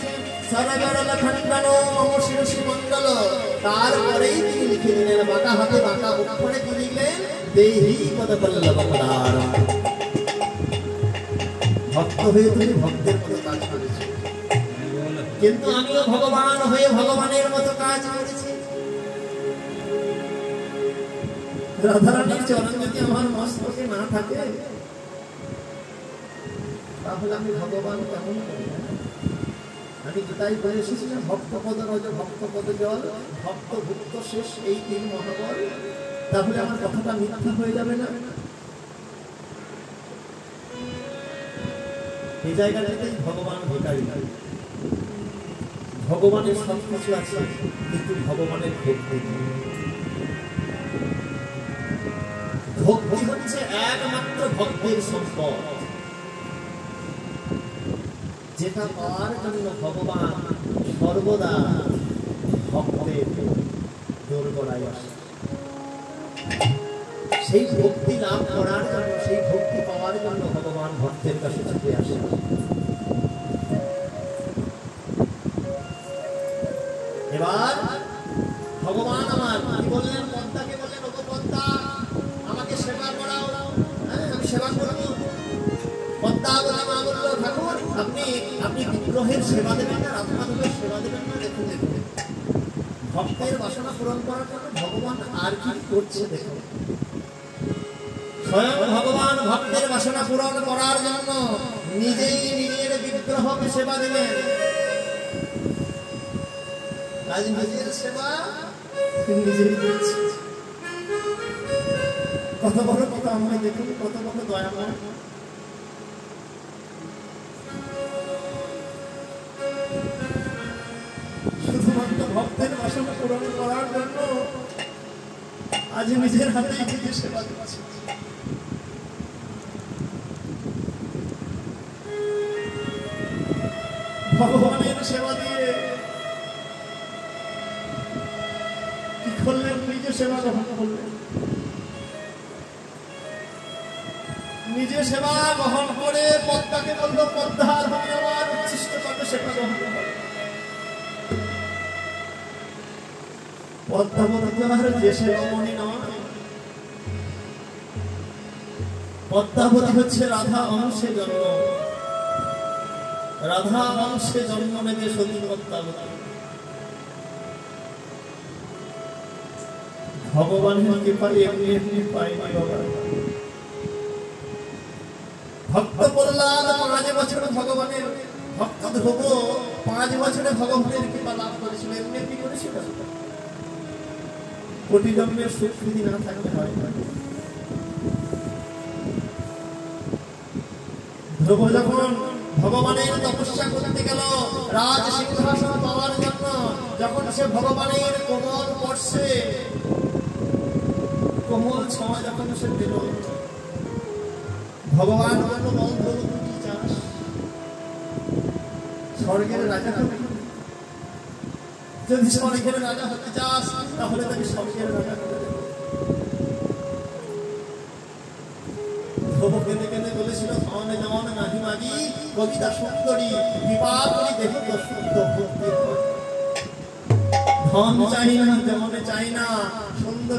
তারপরেই লিখে বাঁকা হাতে বাঁকা দেহি ভক্ত হয়ে তুমি ভক্তের কিন্তু আমিও ভগবান হয়ে ভগবানের মতো কাজ করেছি। রাধারানীর চরণ যদি আমার মস্তকে না থাকে, তাহলে আমি ভগবান কেমন করি আমি তো তাই বলে এসেছি না ভক্ত পদ রজ ভক্ত পদ জল ভক্ত ভুক্ত শেষ এই তিন মহাবল। তাহলে আমার কথাটা মিথ্যা হয়ে যাবে না। এই জায়গাটাতেই ভগবান ভিকারি। ভগবানের সব কিছু আছে, কিন্তু ভগবানের ভক্তি। ভক্তি হচ্ছে একমাত্র ভক্তের সম্পদ। যেটা পাওয়ার জন্য ভগবান সর্বদা ভক্তের দোরগোড়ায় আসে। সেই ভক্তি লাভ করার জন্য, সেই ভক্তি পাওয়ার জন্য ভগবান ভক্তের কাছে ছুটে আসে। এবার ভগবান আমার, কি বললেন? পদ্মাকে বললেন, ওগো পদ্মা, আমাকে সেবা করাও। হ্যাঁ আমি সেবা করব। পদ্মা বলে মা বলল, ঠাকুর, আপনি আপনি বিগ্রহের সেবা দেবেন না রাধা মাধবের সেবা দেবেন না, দেখুন দেখুন। ভক্তের বাসনা পূরণ করার জন্য ভগবান আর কি করছে দেখুন। স্বয়ং ভগবান ভক্তের বাসনা পূরণ করার জন্য নিজেই নিজের বিগ্রহকে সেবা দেবেন আজ নিজের সেবা নিজেই করছে কত বড় কত আমায় দেখুন কত বড় দয়াময় শুধুমাত্র ভক্তের বাসনা পূরণ করার জন্য আজ নিজের হাতেই নিজে সেবা দিচ্ছে ভগবানের সেবা দিয়ে করলেন, নিজে সেবা গ্রহণ করলেন। নিজে সেবা গ্রহণ করে পদ্মাকে বলল পদ্মা তুমি আমার উচ্ছিষ্ট পাতে সেবা গ্রহণ করো। পদ্মাবতী হচ্ছে রাধা অংশে জন্ম। রাধা অংশে জন্ম নেবে সতী পদ্মাবতী। ভগবানের কৃপায় এমনি এমনি পাইনি বাবা। ভক্ত প্রহ্লাদ পাঁচ বছর ভগবানের ভক্ত ধ্রুব পাঁচ বছরে ভগবানের কৃপা লাভ করেছিল, এমনি এমনি করেছিল। কোটি জন্মের সুখ যদি না থাকলে হয়। ধ্রুব যখন ভগবানের তপস্যা করতে গেল, রাজ সিংহাসন পাওয়ার জন্য, যখন সে ভগবানের কোমল স্পর্শে কোমল ছোঁয়া যখন সে পেল ভগবান বলল স্বর্গের রাজা যদি স্বর্গের রাজা হতে চাস, তাহলে তাকে স্বর্গের রাজা কবিতা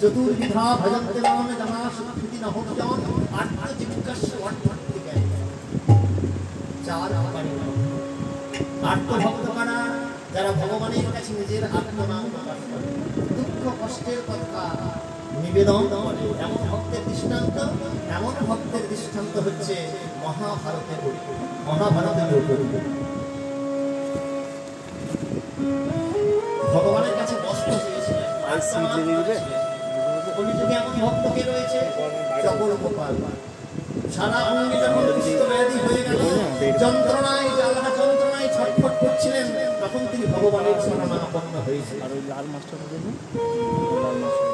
চতুর্বিধা ভজন্তে রাম জানা সুখৃতি ন হোক জন আত্ম জিজ্ঞাস্য অর্থার্থী জ্ঞান চার। আত্মভক্ত কারা যারা ভগবানের কাছে নিজের আত্মনাম দুঃখ কষ্টের কথা নিবেদন করে এমন ভক্তের দৃষ্টান্ত এমন ভক্তের দৃষ্টান্ত হচ্ছে মহাভারতের মহাভারতের গল্প। এমন রয়েছে গোপাল সারা অঙ্গে যখন কুষ্ঠ হয়ে গেল যন্ত্রণায় জ্বালা যন্ত্রণায় ছটফট করছিলেন তখন তিনি ভগবানের শরণাপন্ন হয়েছিলেন আর ওই লাল মাছটা দেখুন। লাল মাছটা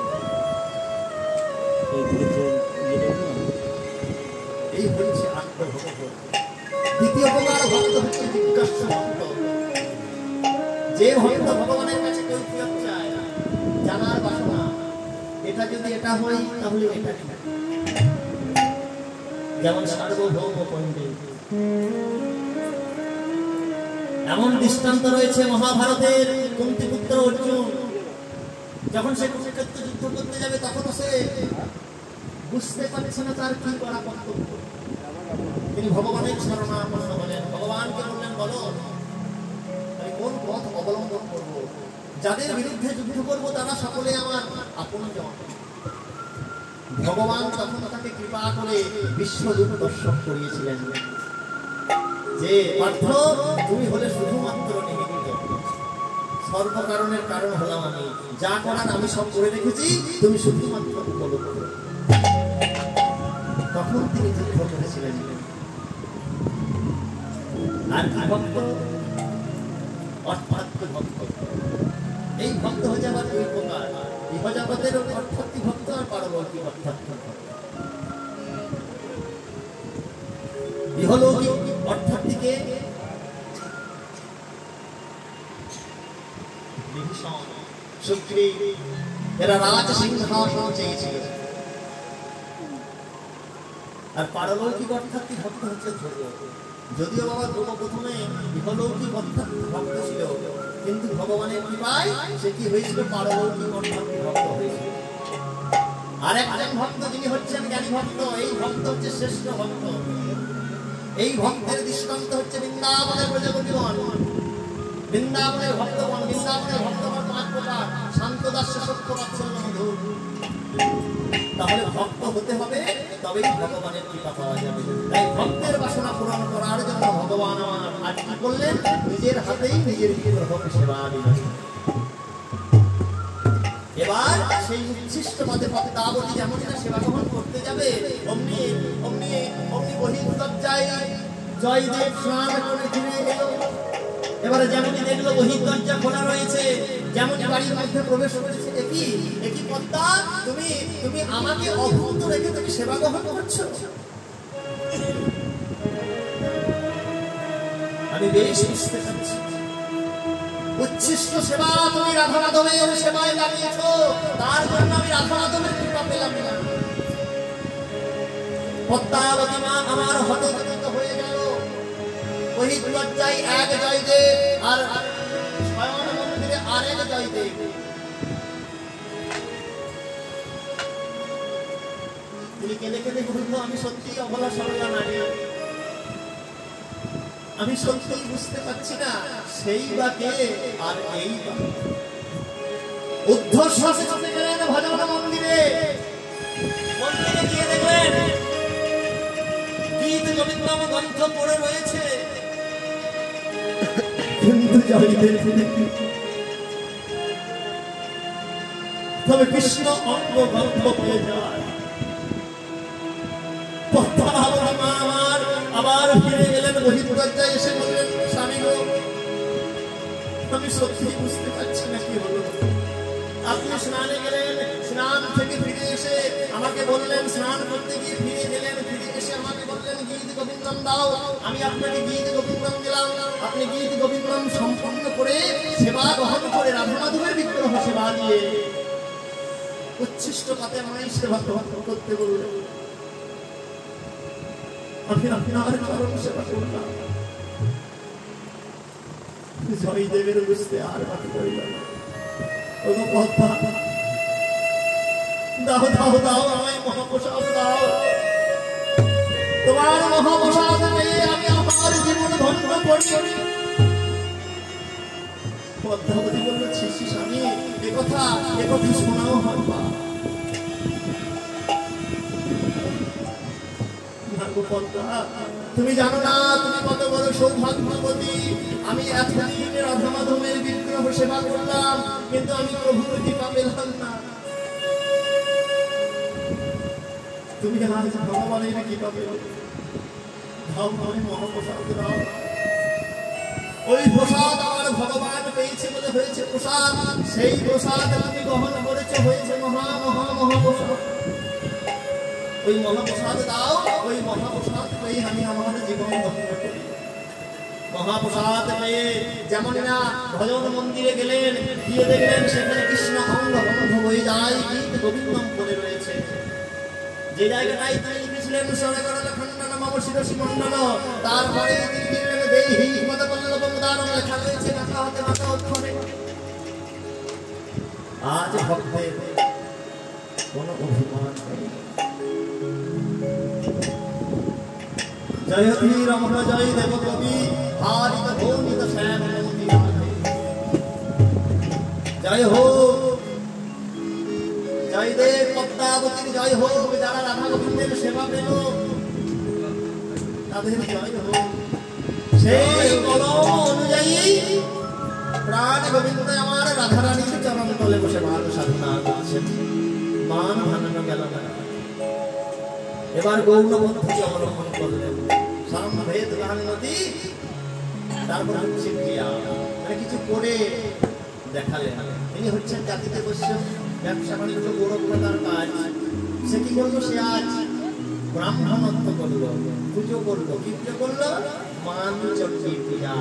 এই দিকে যে ইয়ে এই হচ্ছে আত্মভক্ত দ্বিতীয় প্রকার ভক্ত হচ্ছে জিজ্ঞাসা ভক্ত। যে ভক্ত ভগবানের কাছে কেউ চায় জানার বাসনা। এটা যদি এটা হয়, তাহলে এটা? যেমন সার্বভৌম পণ্ডিত এমন দৃষ্টান্ত রয়েছে মহাভারতের কুন্তিপুত্র অর্জুন। যখন সে কুরুক্ষেত্র যুদ্ধ করতে যাবে তখন সে বুঝতে পারছে না তার কি করা কর্তব্য। তিনি ভগবানের শরণাপন্ন হলেন। ভগবানকে বললেন, বলো, আমি কোন পথ অবলম্বন করব? যাদের বিরুদ্ধে যুদ্ধ করব, তারা সকলে আমার আপন ভগবান তখন তাকে কৃপা করে বিশ্বরূপ দর্শক করিয়েছিলেন। যে, পার্থ, তুমি হলে শুধুমাত্র সর্বকারণের কারণ হলাম আমি। যা করার আমি সব করে রেখেছি, তুমি শুধুমাত্র উপলক্ষ তখন তিনি যুদ্ধ করেছিলেন। আর ভক্ত, অর্থাৎ ভক্ত। এই ভক্ত হয়ে আবার দুই প্রকার ইহজগতের অর্থাৎ ভক্ত আর পারলৌকিক অর্থাৎ এরা আর পারলৌকিক অর্থাৎ ভক্ত হচ্ছে যদিও বাবা ধ্রুব প্রথমে ইহলৌকিক অর্থাৎ ভক্ত ছিল। কিন্তু ভগবানের কৃপায় সে কি হয়েছিল? পারবর্তী ভক্ত হয়েছিল। আর একজন ভক্ত যিনি হচ্ছেন জ্ঞানী ভক্ত, এই ভক্ত হচ্ছে শ্রেষ্ঠ ভক্ত। এই ভক্তের দৃষ্টান্ত হচ্ছে বৃন্দাবনের প্রজাপতিগণ। বৃন্দাবনের ভক্তগণ বৃন্দাবনের ভক্তগণ পাঁচ প্রকার শান্ত দাস্য সত্য বাৎসল্য মধুর। তাহলে ভক্ত হতে হবে, তবেই ভগবানের কৃপা পাওয়া যাবে। তাই ভক্তের বাসনা পূরণ করার জন্য ভগবান আমার কি করলেন, নিজের হাতেই নিজের বিগ্রহকে সেবা দিলেন। এবার সেই উচ্ছিষ্ট পদে পদে দাবতী যেমন না সেবা গ্রহণ করতে যাবে, অমনি অমনি অমনি বহির্দরজায় জয়দেব স্নান করে ফিরে এলো। এবারে যেমনই দেখল বহির্দরজা খোলা রয়েছে। যেমনই বাড়ির মধ্যে প্রবেশ করেছে একই একই পদ্মা? তুমি তুমি আমাকে অভুক্ত রেখে তুমি সেবা গ্রহণ করছ? আমি বেশ বুঝতে পারছি। উচ্ছিষ্ট সেবা তুমি রাধা মাধবের সেবায় লাগিয়েছ। তার জন্য আমি রাধা মাধবের কৃপা পেলাম আমার হতগত হয়ে গেল। বহির লজ্জায় এক আর আরেক জয়দেব তিনি আমি সত্যি বুঝতে পারছি না সেই বা কে আর এই বা ভজন মন্দিরে। মন্দিরে গিয়ে দেখলেন গীত গোবিন্দম গ্রন্থ পড়ে রয়েছে। কিন্তু জয়দেব তবে কৃষ্ণ অঙ্গ গ্রন্থ পেয়ে যায়। আমার আবার ফিরে গেলেন বহির্দরজায় এসে বললেন, স্বামী গো, আমি সত্যি বুঝতে পারছি না কি হলো। আপনি স্নানে গেলেন, স্নান থেকে ফিরে এসে আমাকে বললেন, স্নান করতে গিয়ে ফিরে গেলেন, ফিরে এসে আমাকে বললেন গীত গোবিন্দম দাও। আমি আপনাকে গীত গোবিন্দম দিলাম। আপনি গীত গোবিন্দম সম্পন্ন করে সেবা গ্রহণ করে রাধা বিগ্রহ সেবা দিয়ে উচ্ছিষ্ট পাতে আমায় সেবা গ্রহণ করতে বললেন। আমি আপনার চরণ সেবা করলাম জয়দেবের বুঝতে আর বাকি রইল না। ওগো পদ্মা দাও দাও দাও, আমায় মহাপ্রসাদ দাও। তোমার মহাপ্রসাদ পেয়ে আমি আমার জীবন ধন্য করি। পদ্মাবতী বলল স্বামী একথা একথা শোনাও হয় বা। তুমি জানো না, তুমি কত বড় সৌভাগ্যবতী। আমি এতদিন রাধা মাধবের বিগ্রহ সেবা করলাম কিন্তু আমি প্রভুর কৃপা পেলাম না। তুমি আজ ভগবানের পেলে দাও আমি মহাপ্রসাদ দাও। ওই প্রসাদ আমার ভগবান পেয়েছে বলে হয়েছে প্রসাদ। সেই প্রসাদ তুমি গ্রহণ করেছে, হয়েছে মহা মহা, মহাপ্রসাদ। ওই মহাপ্রসাদ দাও, ওই মহাপ্রসাদ পেয়ে আমি আমার জীবন ধন্য করি। মহাপ্রসাদ পেয়ে যেমন না ভজন মন্দিরে গেলেন, গিয়ে দেখলেন সেখানে কৃষ্ণ অঙ্গ বন্ধ হয়ে যায়, গীত গোবিন্দম পড়ে রয়েছে। যে জায়গাটাই তিনি লিখেছিলেন সরগরল খণ্ডন মম শিরসি মণ্ডল তারপরে তিনি লিখলেন দেহি হিমত বল্লভম দানম লেখা রয়েছে মাথা হতে, মাথা অক্ষরে। আজ ভক্তের কোন অভিমান নেই। জয় ধী রমণ জয় দেব কবি হারিত ভৌমিত শ্যাম জয় হো জয় পদ্মাবতীর জয় হোক যারা রাধা গোবিন্দের সেবা পেল। তাদের জয় হোক। সেই কলম অনুযায়ী প্রাণ গোবিন্দ আমার রাধা রানীর চরণ তলে বসে মান সাধনা করছেন মান ভাঙানো গেল না। এবার গৌর পদ্ধতি অবলম্বন করলেন। সাম ভেদ নদী, তারপর হচ্ছে ক্রিয়া মানে কিছু করে দেখালেন। তিনি হচ্ছেন জাতিতে বস্য ব্যবসা বাণিজ্য গৌরব তার কাজ। সে কি করল? সে আজ ব্রাহ্মণত্ব করল পুজো করল। কি পুজো করল? মান চণ্ডী পূজা।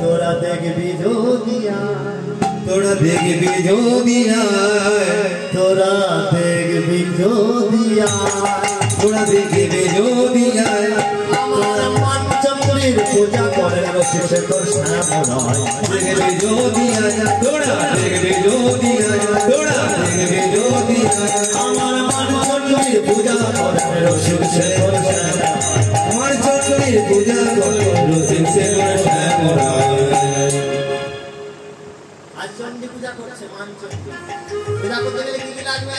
তোরা দেখবি যোগিয়া তোরা দেখবি যোগিয়া তোরা দেখবি যোগিয়া তোরা দেখবি যোগিয়া আমার মান পূজা করেন শেষে তোর শ্যামরায় দেখবি যোগিয়া তোরা দেখবি যোগিয়া তোরা দেখবি যোগিয়া আমার মান চণ্ডীর পূজা করেন শেষে তোর শ্যামরায় আমার চন্দ্রের পূজা করো রসিক সে আজ চণ্ডী পূজা করছে মান চণ্ডী পূজা করতে গেলে কি কি লাগবে?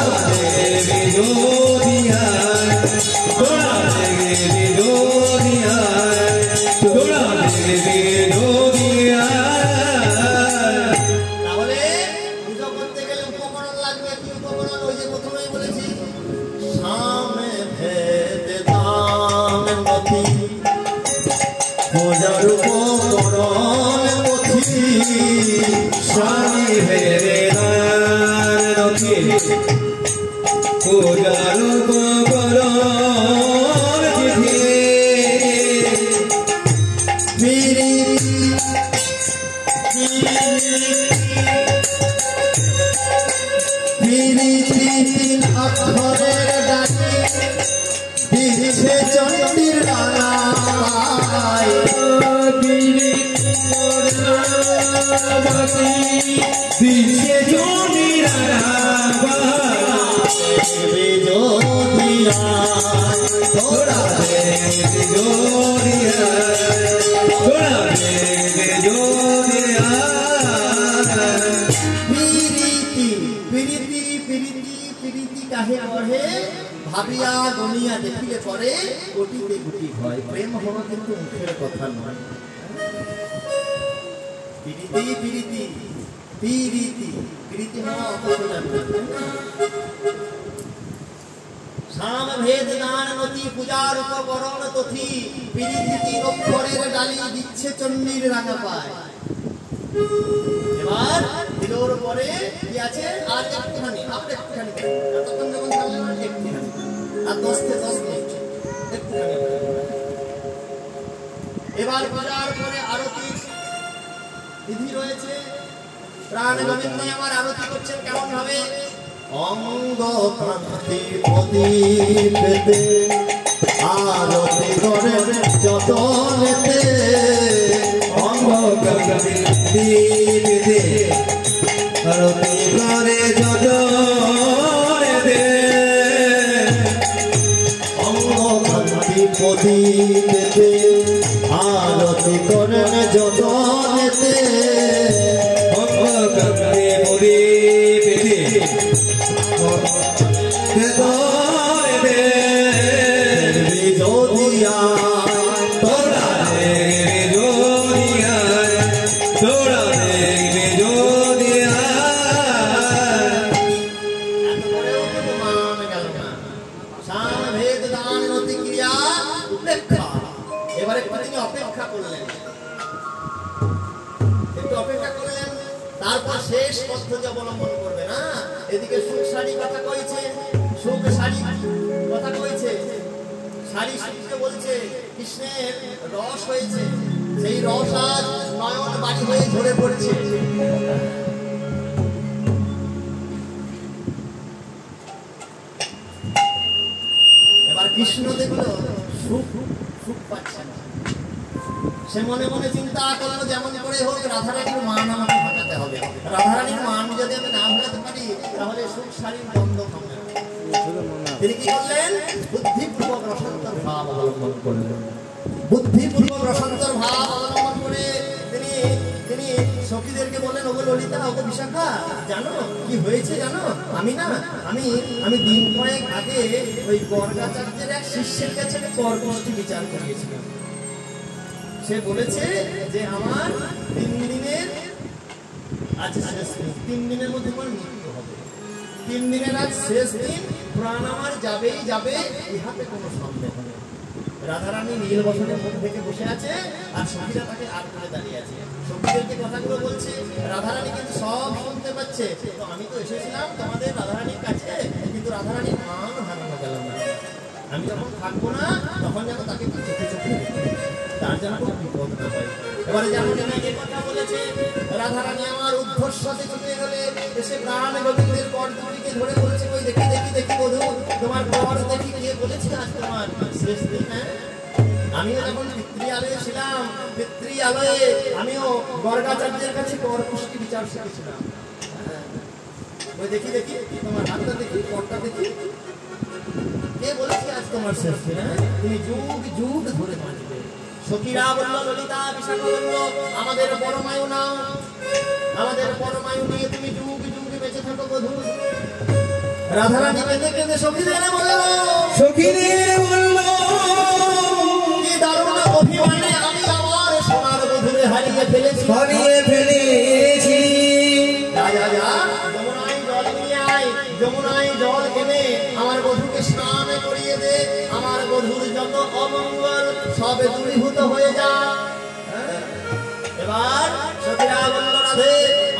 ভাবিয়া গনিয়া দেখিলে পরে কোটিতে গুটি হয় প্রেম হওয়া কিন্তু মুখের কথা নয় প্রীতি প্রীতি প্রীতি প্রীতি হওয়া নয়। সাম ভেদ দান নতি পূজার উপকরণ তথি প্রীতি অক্ষরের ডালি দিচ্ছে চণ্ডীর রাঙা পায় এবার দিলোর পরে কি আছে? আর একটুখানি আর একটুখানি এতক্ষণ যখন থাকলাম আর একটুখানি আর দশতে দশ মিনিট একটুখানি এবার পূজার পরে আরতি বিধি রয়েছে। প্রাণ গোবিন্দ আমার আরতি করছেন, কেমন ভাবে অঙ্গ কান্তি প্রদীপেতে আরতি করে যতনেতে। অঙ্গ গগনে দীপিতে আরতি করে প্রদীপেতে সুখ শাড়ি। কথা কইছে, শাড়ি সুখকে বলছে, কৃষ্ণের রস হয়েছে, সেই রস আজ নয়ন বাড়ি হয়ে ঝরে পড়ছে। এবার কৃষ্ণ দেখল, সুখ সুখ পাচ্ছে না। সে মনে মনে চিন্তা করল, যেমন করে হোক, রাধারানীর মান আমাকে ভাঙাতে হবে। রাধারানীর মান যদি আমি না ভাঙাতে পারি, তাহলে সুখ শাড়ির বন্ধ। তিনি কি করলেন বুদ্ধিপূর্বক রসান্তর ভাব অবলম্বন করলেন। বুদ্ধিপূর্বক রসান্তর ভাব অবলম্বন করে তিনি তিনি সখীদেরকে বললেন, ওগো ললিতা, ওগো বিশাখা, জানো কি হয়েছে জানো? আমি না, আমি আমি দিন কয়েক আগে ওই গর্গাচার্যের এক শিষ্যের কাছে আমি কর্মষ্টি বিচার করিয়েছিলাম। সে বলেছে যে আমার তিন দিনের আজ শেষ তিন দিনের মধ্যে আমার তিন দিনের আজ শেষ দিন, প্রাণ আমার যাবেই যাবে, ইহাতে কোনো সন্দেহ নেই। রাধারানী নীল বসনের মুখ থেকে বসে আছে আর সখীরা তাকে আর করে দাঁড়িয়ে আছে। সখীদেরকে কথাগুলো বলছে, রাধারানী কিন্তু সব শুনতে পাচ্ছে। তো আমি তো এসেছিলাম তোমাদের রাধারানীর কাছে, কিন্তু রাধারানীর মান হারানো গেল না। আমি যখন থাকব না, তখন যেন তাকে চোখে চোখে। তার যেন কোনো বিপদ না হয় এবারে যেমন যে কথা বলেছে রাধারানী, আমার উদ্ধর্ষতে ছুটে গেলে এসে প্রাণ গোবিন্দের কর ধরে বলেছে ওই দেখি দেখি দেখি বধু, তোমার কর দেখি গিয়ে বলেছে আজ তোমার? শেষ দিন হ্যাঁ? আমিও যখন পিতৃ আলয়ে ছিলাম পিতৃ আলয়ে আমিও গর্গাচার্যের কাছে কর পুষ্টি বিচার শিখেছিলাম। হ্যাঁ। ওই দেখি দেখি, তোমার হাতটা দেখি করটা দেখি। কে বলেছে আজ তোমার শেষ দিন হ্যাঁ? তুমি যুগ যুগ ধরে মানবে সখীরা বলল, ললিতা, বিশাখা বলল, আমাদের পরমায়ু নাও। আমাদের পরমায়ু নিয়ে তুমি যুগ যুগ বেঁচে থাকো বধু। রাধারানী কেঁদে কেঁদে সখীদের বলল সখিনে বলল সবে দূরীভূত হয়ে যা হ্যাঁ? এবার বলল রাধে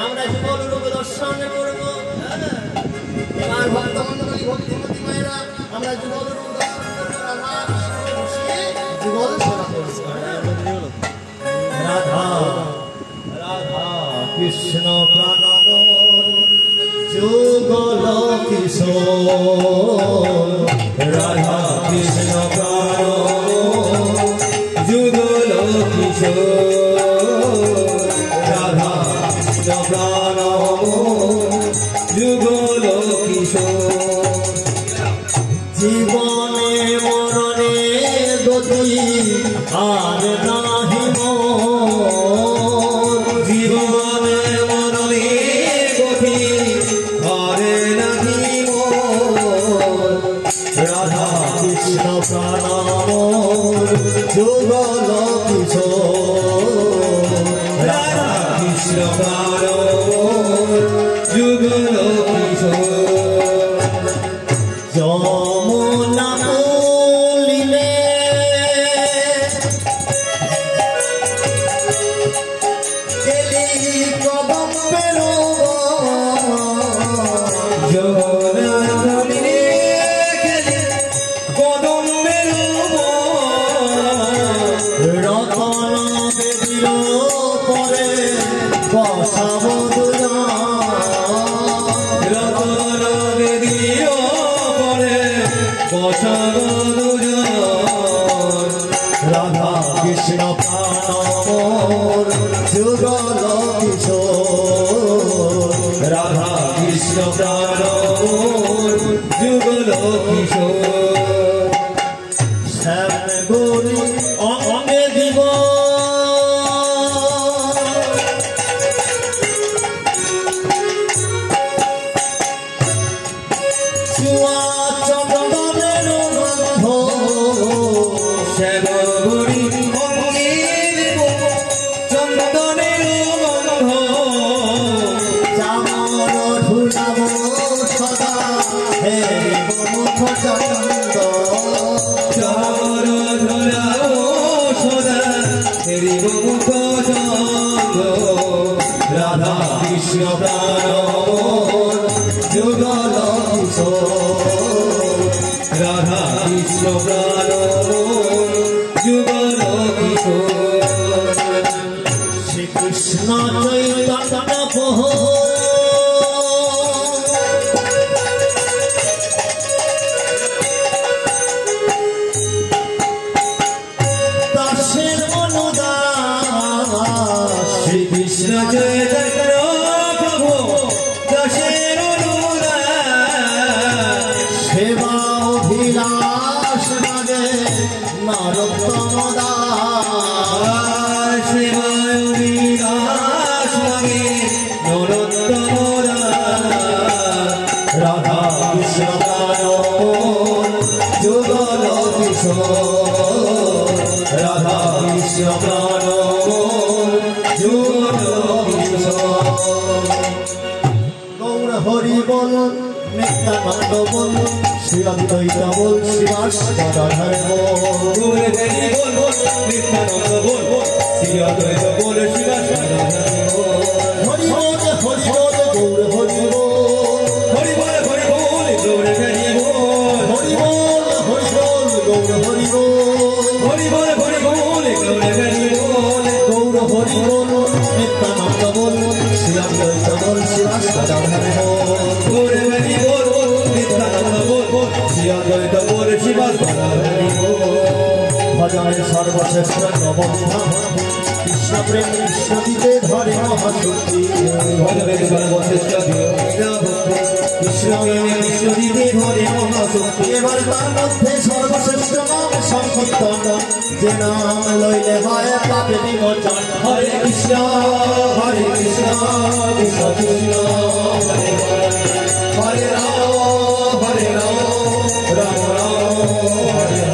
আমরা রূপ দর্শন করব হ্যাঁ? এবার মায়েরা আমরা রূপ রাধা? রাধা কৃষ্ণ প্রাণ যুগল কিশোর কৃষ্ণ প্রাণ মোর যুগল কিশোর। রাধা কৃষ্ণ প্রাণ মোর যুগল কিশোর। অদ্বৈত বল শিবাসাধর বল বল বল বল বল বল বল বল বল বল বল বল বল বল বন্ধা কৃষ্ণ প্রেম কৃষ্ণ দিতে ধরে মহাশক্তি কৃষ্ণ প্রেমে কৃষ্ণ দিতে ধরে মহাশক্তি এবার তার মধ্যে সর্বশ্রেষ্ঠ নাম সংকীর্তন যে নাম লইলে হয় পাপে বিমোচন হরে কৃষ্ণ হরে কৃষ্ণ কৃষ্ণ কৃষ্ণ হরে হরে রাম হরে রাম রাম রাম হরে